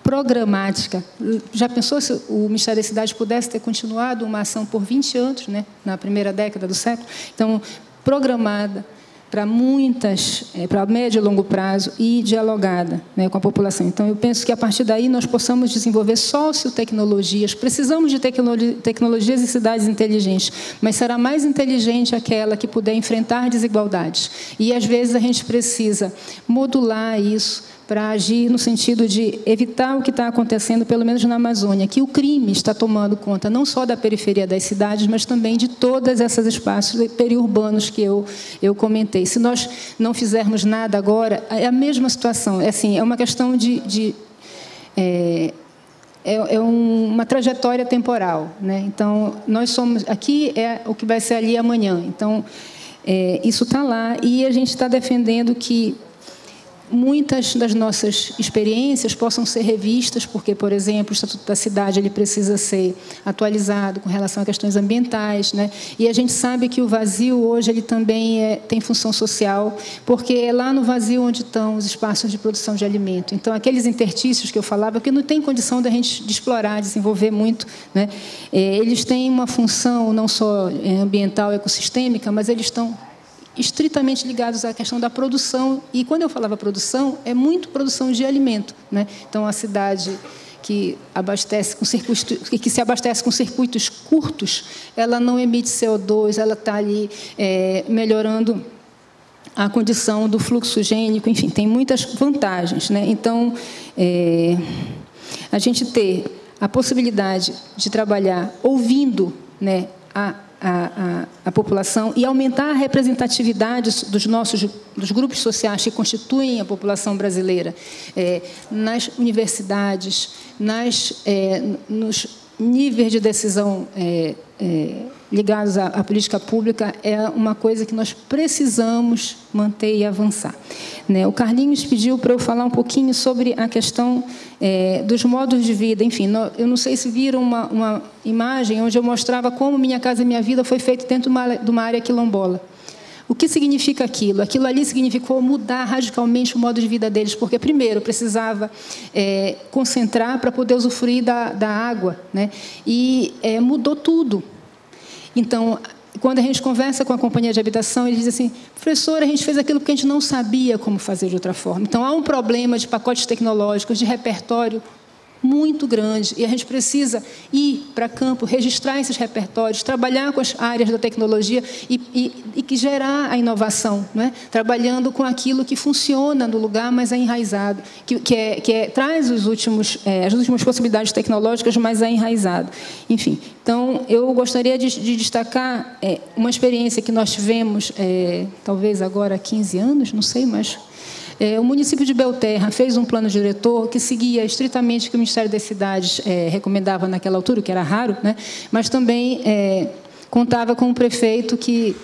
programática. Já pensou se o Ministério da Cidade pudesse ter continuado uma ação por 20 anos, né, na primeira década do século? Então, programada para muitas, é, para médio e longo prazo e dialogada né, com a população. Então, eu penso que a partir daí nós possamos desenvolver sociotecnologias. Precisamos de tecnologias e cidades inteligentes, mas será mais inteligente aquela que puder enfrentar desigualdades. E às vezes a gente precisa modular isso para agir no sentido de evitar o que está acontecendo, pelo menos na Amazônia, que o crime está tomando conta não só da periferia das cidades, mas também de todos esses espaços periurbanos que eu, eu comentei. Se nós não fizermos nada agora, é a mesma situação. É, assim, é uma questão de. de é, é, é uma trajetória temporal. Né? Então, nós somos. Aqui é o que vai ser ali amanhã. Então, é, isso está lá e a gente está defendendo que muitas das nossas experiências possam ser revistas, porque, por exemplo, o Estatuto da Cidade ele precisa ser atualizado com relação a questões ambientais, né? E a gente sabe que o vazio hoje ele também é, tem função social, porque é lá no vazio onde estão os espaços de produção de alimento. Então, aqueles intertícios que eu falava, que não tem condição da gente de explorar, desenvolver muito, né? É, eles têm uma função não só é, ambiental, ecossistêmica, mas eles estão estritamente ligados à questão da produção. E quando eu falava produção, é muito produção de alimento. Né? Então, a cidade que abastece com circuitos, que se abastece com circuitos curtos, ela não emite CO2, ela está ali é, melhorando a condição do fluxo gênico, enfim, tem muitas vantagens. Né? Então, é, a gente ter a possibilidade de trabalhar ouvindo né, a a, a, a, população e aumentar a representatividade dos nossos dos grupos sociais que constituem a população brasileira é, nas universidades, nas, é, nos níveis de decisão é, é ligados à, à, política pública é uma coisa que nós precisamos manter e avançar. Né? O Carlinhos pediu para eu falar um pouquinho sobre a questão é, dos modos de vida. Enfim, eu não sei se viram uma, uma, imagem onde eu mostrava como Minha Casa Minha Vida foi feito dentro de uma, de uma área quilombola. O que significa aquilo? Aquilo ali significou mudar radicalmente o modo de vida deles, porque, primeiro, precisava é, concentrar para poder usufruir da, da água, né? e é, mudou tudo. Então, quando a gente conversa com a companhia de habitação, eles dizem assim: professor, a gente fez aquilo porque a gente não sabia como fazer de outra forma. Então, há um problema de pacotes tecnológicos, de repertório muito grande e a gente precisa ir para campo, registrar esses repertórios, trabalhar com as áreas da tecnologia e, e, e que gerar a inovação, é? trabalhando com aquilo que funciona no lugar, mas é enraizado, que, que, é, que é, traz os últimos, é, as últimas possibilidades tecnológicas, mas é enraizado. Enfim, então eu gostaria de, de destacar é, uma experiência que nós tivemos, é, talvez agora há 15 anos, não sei, mas é, o município de Belterra fez um plano diretor que seguia estritamente o que o Ministério das Cidades é, recomendava naquela altura, o que era raro, né? mas também é, contava com um prefeito que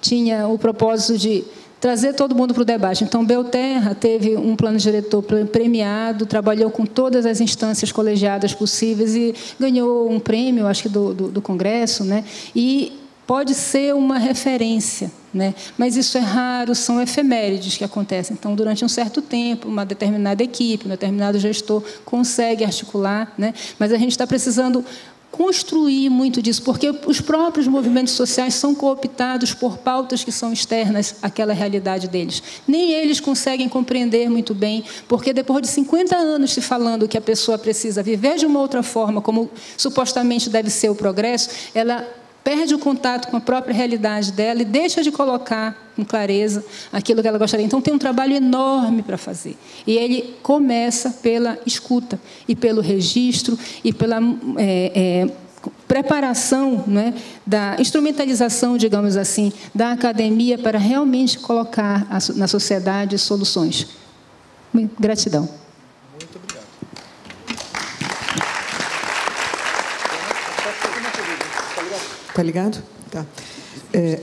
tinha o propósito de trazer todo mundo para o debate. Então, Belterra teve um plano diretor premiado, trabalhou com todas as instâncias colegiadas possíveis e ganhou um prêmio, acho que do, do, do Congresso, né? E pode ser uma referência, né? mas isso é raro, são efemérides que acontecem. Então, durante um certo tempo, uma determinada equipe, um determinado gestor consegue articular, né? mas a gente está precisando construir muito disso, porque os próprios movimentos sociais são cooptados por pautas que são externas àquela realidade deles. Nem eles conseguem compreender muito bem, porque depois de 50 anos se falando que a pessoa precisa viver de uma outra forma, como supostamente deve ser o progresso, ela perde o contato com a própria realidade dela e deixa de colocar com clareza aquilo que ela gostaria. Então, tem um trabalho enorme para fazer. E ele começa pela escuta, e pelo registro, e pela é, é, preparação né, da instrumentalização, digamos assim, da academia para realmente colocar na sociedade soluções. Gratidão. Muito obrigado. Está ligado? Tá. É,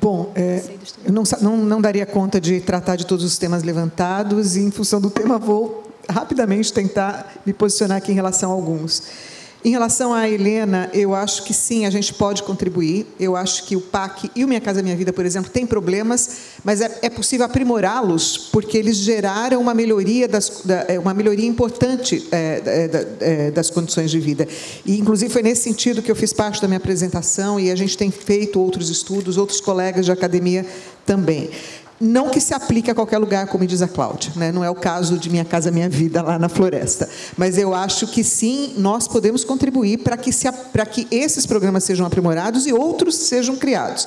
bom, é, eu não, não, não daria conta de tratar de todos os temas levantados e, em função do tema, vou rapidamente tentar me posicionar aqui em relação a alguns. Em relação à Helena, eu acho que sim, a gente pode contribuir. Eu acho que o PAC e o Minha Casa Minha Vida, por exemplo, têm problemas, mas é, é possível aprimorá-los porque eles geraram uma melhoria, das, da, é, uma melhoria importante é, é, das condições de vida. E, inclusive, foi nesse sentido que eu fiz parte da minha apresentação e a gente tem feito outros estudos, outros colegas de academia também. Não que se aplique a qualquer lugar, como diz a Cláudia, né? não é o caso de Minha Casa Minha Vida lá na floresta. Mas eu acho que sim, nós podemos contribuir para que, se, para que esses programas sejam aprimorados e outros sejam criados.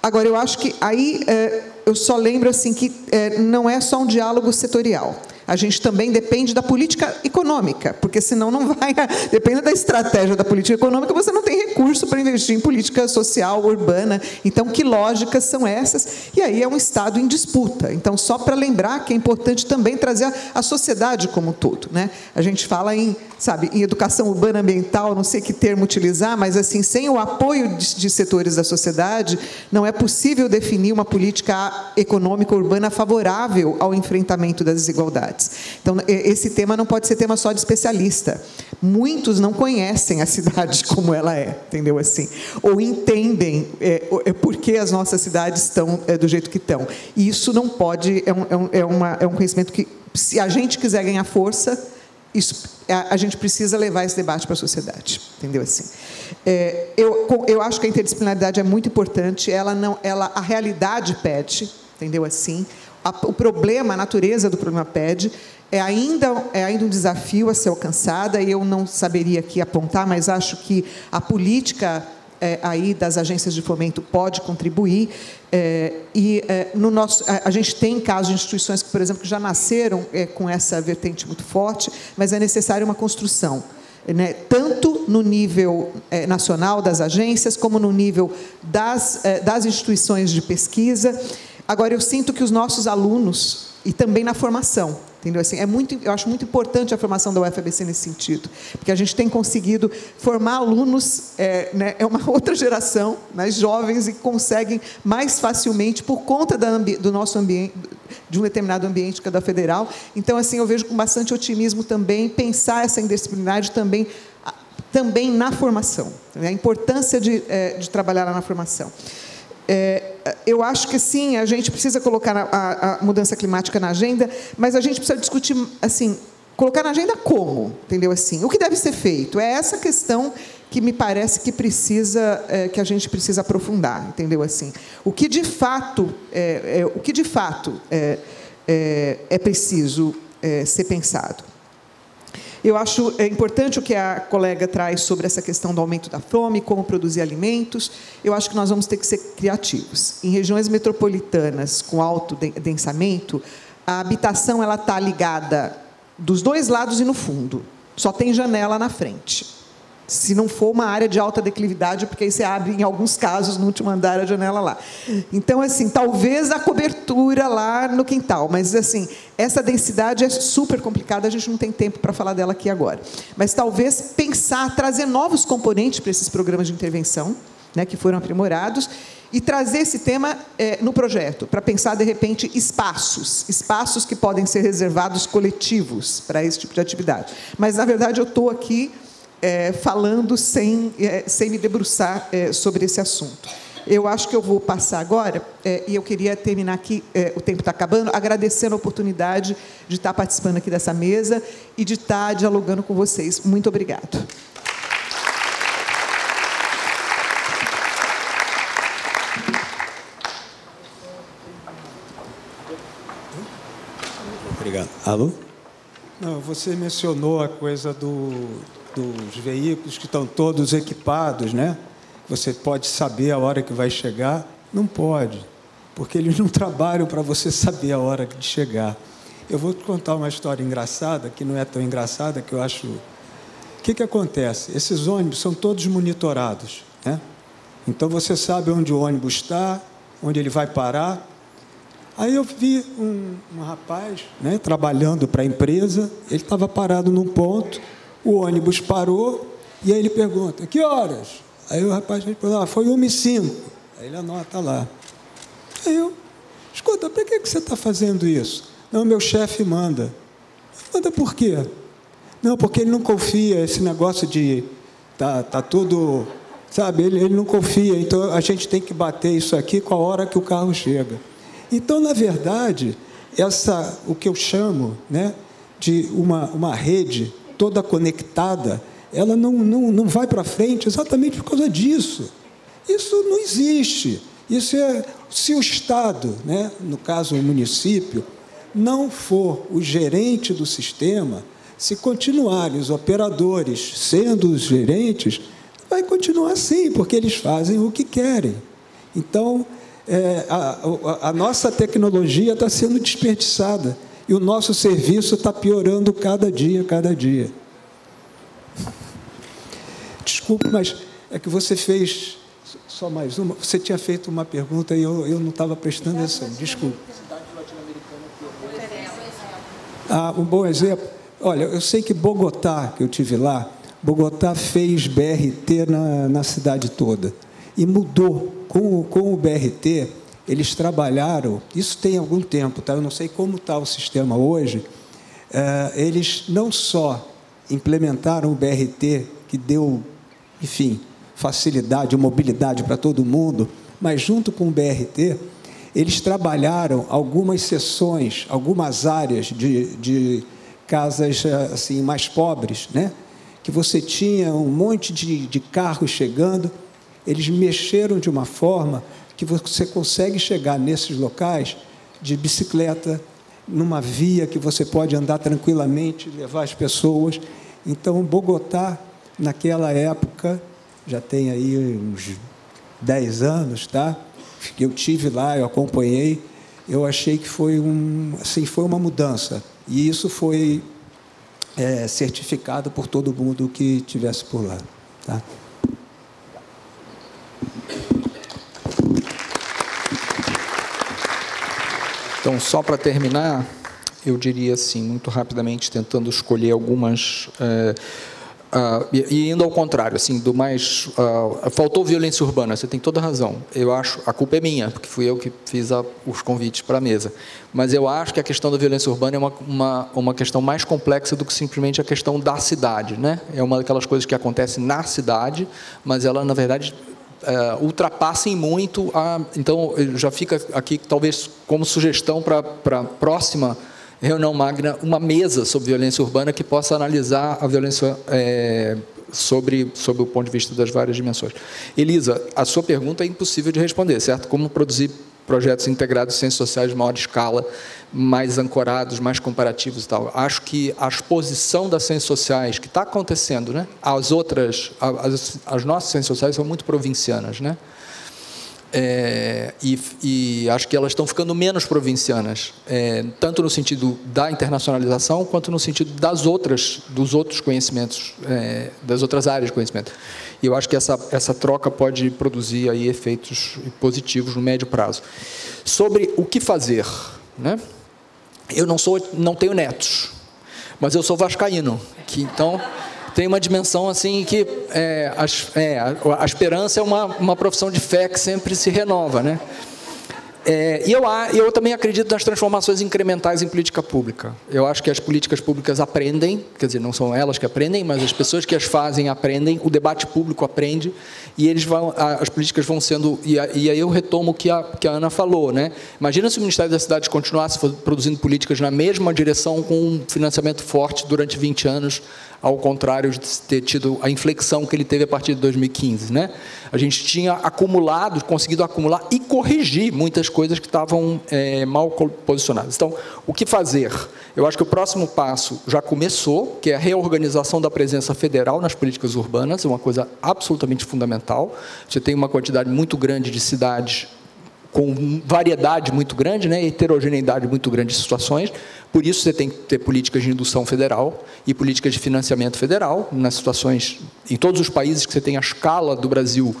Agora, eu acho que aí é, eu só lembro assim que é, não é só um diálogo setorial a gente também depende da política econômica, porque senão não vai. [LAUGHS] Depende da estratégia da política econômica, você não tem recurso para investir em política social, urbana. Então, que lógicas são essas? E aí é um Estado em disputa. Então, só para lembrar que é importante também trazer a, sociedade como um todo. Né? A gente fala em, sabe, em educação urbana ambiental, não sei que termo utilizar, mas assim, sem o apoio de, de setores da sociedade, não é possível definir uma política econômica urbana favorável ao enfrentamento das desigualdades. Então, esse tema não pode ser tema só de especialista. Muitos não conhecem a cidade [LAUGHS] como ela é, entendeu assim? Ou entendem é, é, por que as nossas cidades estão é, do jeito que estão. E isso não pode, é um, é, um, é, uma, é um conhecimento que, se a gente quiser ganhar força, isso, a, a, gente precisa levar esse debate para a sociedade, entendeu assim? É, eu, eu acho que a interdisciplinaridade é muito importante. Ela não, ela, a realidade pede, entendeu assim? O problema, a natureza do problema pede, é ainda, é ainda um desafio a ser alcançada, e eu não saberia aqui apontar, mas acho que a política é, aí das agências de fomento pode contribuir. É, e é, no nosso, a, a, gente tem casos de instituições que, por exemplo, que já nasceram é, com essa vertente muito forte, mas é necessária uma construção. Né, tanto no nível é, nacional das agências, como no nível das, é, das instituições de pesquisa. Agora, eu sinto que os nossos alunos, e também na formação, entendeu? Assim, é muito, eu acho muito importante a formação da UFABC nesse sentido, porque a gente tem conseguido formar alunos, é, né, é uma [LAUGHS] outra geração, né, jovens, e conseguem mais facilmente, por conta do nosso ambiente, de um determinado ambiente que é da federal. Então, assim, eu vejo com bastante otimismo também pensar essa indisciplinaridade também, também na formação, né, a importância de, é, de trabalhar na formação. É, eu acho que sim, a gente precisa colocar a, a, mudança climática na agenda, mas a gente precisa discutir assim, colocar na agenda como, entendeu assim? O que deve ser feito? É essa questão que me parece que precisa, é, que a gente precisa aprofundar, entendeu assim? O que de fato, é, é o que de fato é, é, é preciso é, ser pensado? Eu acho é importante o que a colega traz sobre essa questão do aumento da fome, como produzir alimentos. Eu acho que nós vamos ter que ser criativos. Em regiões metropolitanas com alto densamento, a habitação ela está ligada dos dois lados e no fundo. Só tem janela na frente se não for uma área de alta declividade, porque aí você abre, em alguns casos, no último andar, a janela lá. Então, assim, talvez a cobertura lá no quintal, mas, assim, essa densidade é super complicada, a gente não tem tempo para falar dela aqui agora. Mas talvez pensar, trazer novos componentes para esses programas de intervenção, né, que foram aprimorados, e trazer esse tema é, no projeto, para pensar, de repente, espaços, espaços que podem ser reservados coletivos para esse tipo de atividade. Mas, na verdade, eu estou aqui é, falando sem, é, sem me debruçar é, sobre esse assunto. Eu acho que eu vou passar agora, é, e eu queria terminar aqui, é, o tempo está acabando, agradecendo a oportunidade de estar participando aqui dessa mesa e de estar dialogando com vocês. Muito obrigado. Obrigado. Alô? Não, você mencionou a coisa do dos veículos que estão todos equipados, né? você pode saber a hora que vai chegar. Não pode, porque eles não [LAUGHS] trabalham para você saber a hora de chegar. Eu vou te contar uma história engraçada, que não é tão engraçada, que eu acho. O que, que acontece? Esses ônibus são todos monitorados. Né? Então você sabe onde o ônibus está, onde ele vai parar. Aí eu vi um, um rapaz né, trabalhando para a empresa, ele estava parado num ponto, o ônibus parou, e aí ele pergunta: Que horas? Aí o rapaz respondeu: ah, Foi 1 e 5. Aí ele anota lá. Aí eu, escuta, por que, que você está fazendo isso? Não, meu chefe manda. Manda por quê? Não, porque ele não confia esse negócio de tá, tá tudo, sabe? Ele, ele não confia. Então a gente tem que bater isso aqui com a hora que o carro chega. Então, na verdade, essa o que eu chamo, né, de uma, uma rede toda conectada, ela não, não, não vai para frente exatamente por causa disso. Isso não existe. Isso é se o Estado, né, no caso o município, não for o gerente do sistema, se continuarem os operadores sendo os gerentes, vai continuar assim, porque eles fazem o que querem. Então, é, a, a, nossa tecnologia está sendo desperdiçada e o nosso serviço está piorando cada dia, cada dia. Desculpe, mas é que você fez só mais uma. Você tinha feito uma pergunta e eu, eu não estava prestando atenção. Desculpe. Ah, um bom exemplo. Olha, eu sei que Bogotá, que eu tive lá, Bogotá fez BRT na, na cidade toda e mudou. Com, com o BRT, eles trabalharam, isso tem algum tempo, tá? eu não sei como está o sistema hoje, é, eles não só implementaram o BRT, que deu, enfim, facilidade, mobilidade para todo mundo, mas junto com o BRT, eles trabalharam algumas seções, algumas áreas de, de casas assim mais pobres, né? que você tinha um monte de, de carros chegando, eles mexeram de uma forma que você consegue chegar nesses locais de bicicleta, numa via que você pode andar tranquilamente, levar as pessoas. Então, Bogotá, naquela época, já tem aí uns 10 anos, tá? Eu tive lá, eu acompanhei, eu achei que foi um, assim, foi uma mudança. E isso foi é, certificado por todo mundo que tivesse por lá, tá? Então, só para terminar, eu diria assim, muito rapidamente, tentando escolher algumas. É, Uh, e, indo ao contrário, assim, do mais. Uh, faltou violência urbana, você tem toda razão. Eu acho, a culpa é minha, porque fui eu que fiz a, os convites para a mesa. Mas eu acho que a questão da violência urbana é uma, uma, uma questão mais complexa do que simplesmente a questão da cidade. Né? É uma daquelas coisas que acontece na cidade, mas ela, na verdade, uh, ultrapassa em muito. A, então, já fica aqui, talvez, como sugestão para a próxima reunião magna uma mesa sobre violência urbana que possa analisar a violência é, sobre, sobre o ponto de vista das várias dimensões. Elisa, a sua pergunta é impossível de responder, certo? Como produzir projetos integrados de ciências sociais de maior escala, mais ancorados, mais comparativos e tal. Acho que a exposição das ciências sociais que está acontecendo, né? As outras, as, as nossas ciências sociais são muito provincianas, né? É, e, e, acho que elas estão ficando menos provincianas, é, tanto no sentido da internacionalização quanto no sentido das outras, dos outros conhecimentos, é, das outras áreas de conhecimento. E eu acho que essa, essa troca pode produzir aí efeitos positivos no médio prazo. Sobre o que fazer, né? Eu não sou, não tenho netos, mas eu sou vascaíno, que então tem uma dimensão assim que é, a, é, a, a, esperança é uma, uma profissão de fé que sempre se renova, né? É, e eu, eu também acredito nas transformações incrementais em política pública. Eu acho que as políticas públicas aprendem, quer dizer, não são elas que aprendem, mas as pessoas que as fazem aprendem, o debate público aprende, e eles vão, as políticas vão sendo. E, aí eu retomo o que a, que a Ana falou. Né? Imagina se o Ministério das Cidades continuasse produzindo políticas na mesma direção, com um financiamento forte durante 20 anos, ao contrário de ter tido a inflexão que ele teve a partir de 2015. Né? A gente tinha acumulado, conseguido acumular e corrigir muitas coisas que estavam é, mal posicionadas. Então, o que fazer? Eu acho que o próximo passo já começou, que é a reorganização da presença federal nas políticas urbanas, é uma coisa absolutamente fundamental. Você tem uma quantidade muito grande de cidades com variedade muito grande, né, heterogeneidade muito grande de situações. Por isso, você tem que ter políticas de indução federal e políticas de financiamento federal nas situações, em todos os países que você tem a escala do Brasil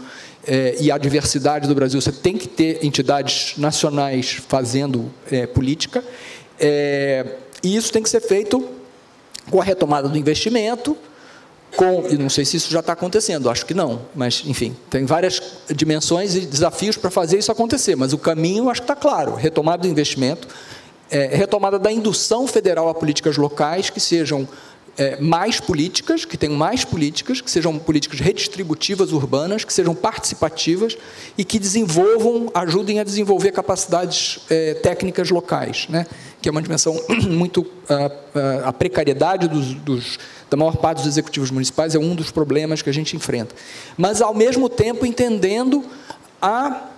é, e a diversidade do Brasil, você tem que ter entidades nacionais fazendo é, política. É, e isso tem que ser feito com a retomada do investimento, com, e não sei se isso já está acontecendo, acho que não, mas enfim, tem várias dimensões e desafios para fazer isso acontecer, mas o caminho acho que está claro: retomada do investimento, é, retomada da indução federal a políticas locais que sejam é, mais políticas, que tenham mais políticas, que sejam políticas redistributivas urbanas, que sejam participativas e que desenvolvam, ajudem a desenvolver capacidades é, técnicas locais, né? que é uma dimensão [CLEARS THROAT] muito. A, a, precariedade dos, dos, da maior parte dos executivos municipais é um dos problemas que a gente enfrenta. Mas, ao mesmo tempo, entendendo a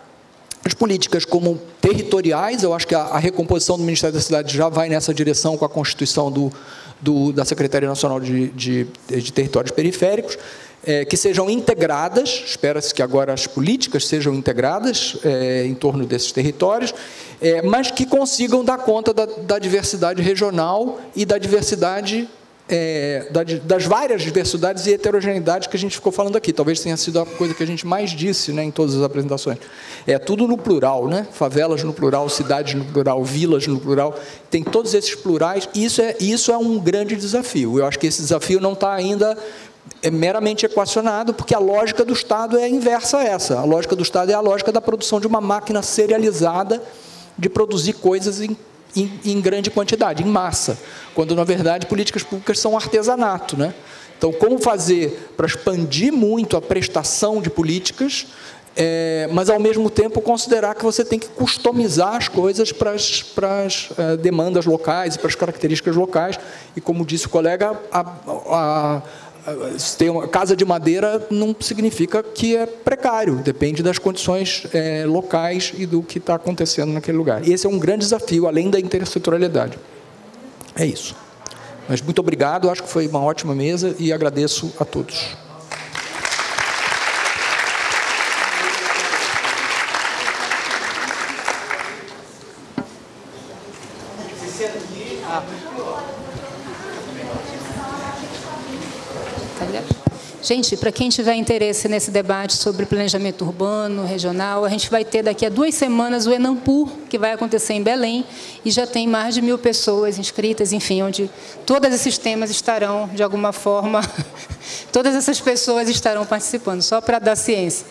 as políticas como territoriais, eu acho que a, a, recomposição do Ministério da Cidade já vai nessa direção com a constituição do, do, da Secretaria Nacional de, de, de Territórios Periféricos, é, que sejam integradas, espera-se que agora as políticas sejam integradas é, em torno desses territórios, é, mas que consigam dar conta da, da diversidade regional e da diversidade é, das várias diversidades e heterogeneidades que a gente ficou falando aqui. Talvez tenha sido a coisa que a gente mais disse né, em todas as apresentações. É tudo no plural, né? favelas no plural, cidades no plural, vilas no plural. Tem todos esses plurais. Isso é, isso é um grande desafio. Eu acho que esse desafio não está ainda é meramente equacionado, porque a lógica do Estado é inversa a essa. A lógica do Estado é a lógica da produção de uma máquina serializada de produzir coisas em em, em grande quantidade, em massa, quando na verdade políticas públicas são artesanato, né? Então, como fazer para expandir muito a prestação de políticas, é, mas ao mesmo tempo considerar que você tem que customizar as coisas para as, para as é, demandas locais e para as características locais. E como disse o colega, a, a, ter uma casa de madeira não significa que é precário, depende das condições é, locais e do que está acontecendo naquele lugar. E esse é um grande desafio, além da intersetorialidade. É isso. Mas muito obrigado, acho que foi uma ótima mesa e agradeço a todos. Gente, para quem tiver interesse nesse debate sobre planejamento urbano, regional, a gente vai ter daqui a duas semanas o Enampur, que vai acontecer em Belém, e já tem mais de mil pessoas inscritas, enfim, onde todos esses temas estarão, de alguma forma, [LAUGHS] todas essas pessoas estarão participando, só para dar ciência.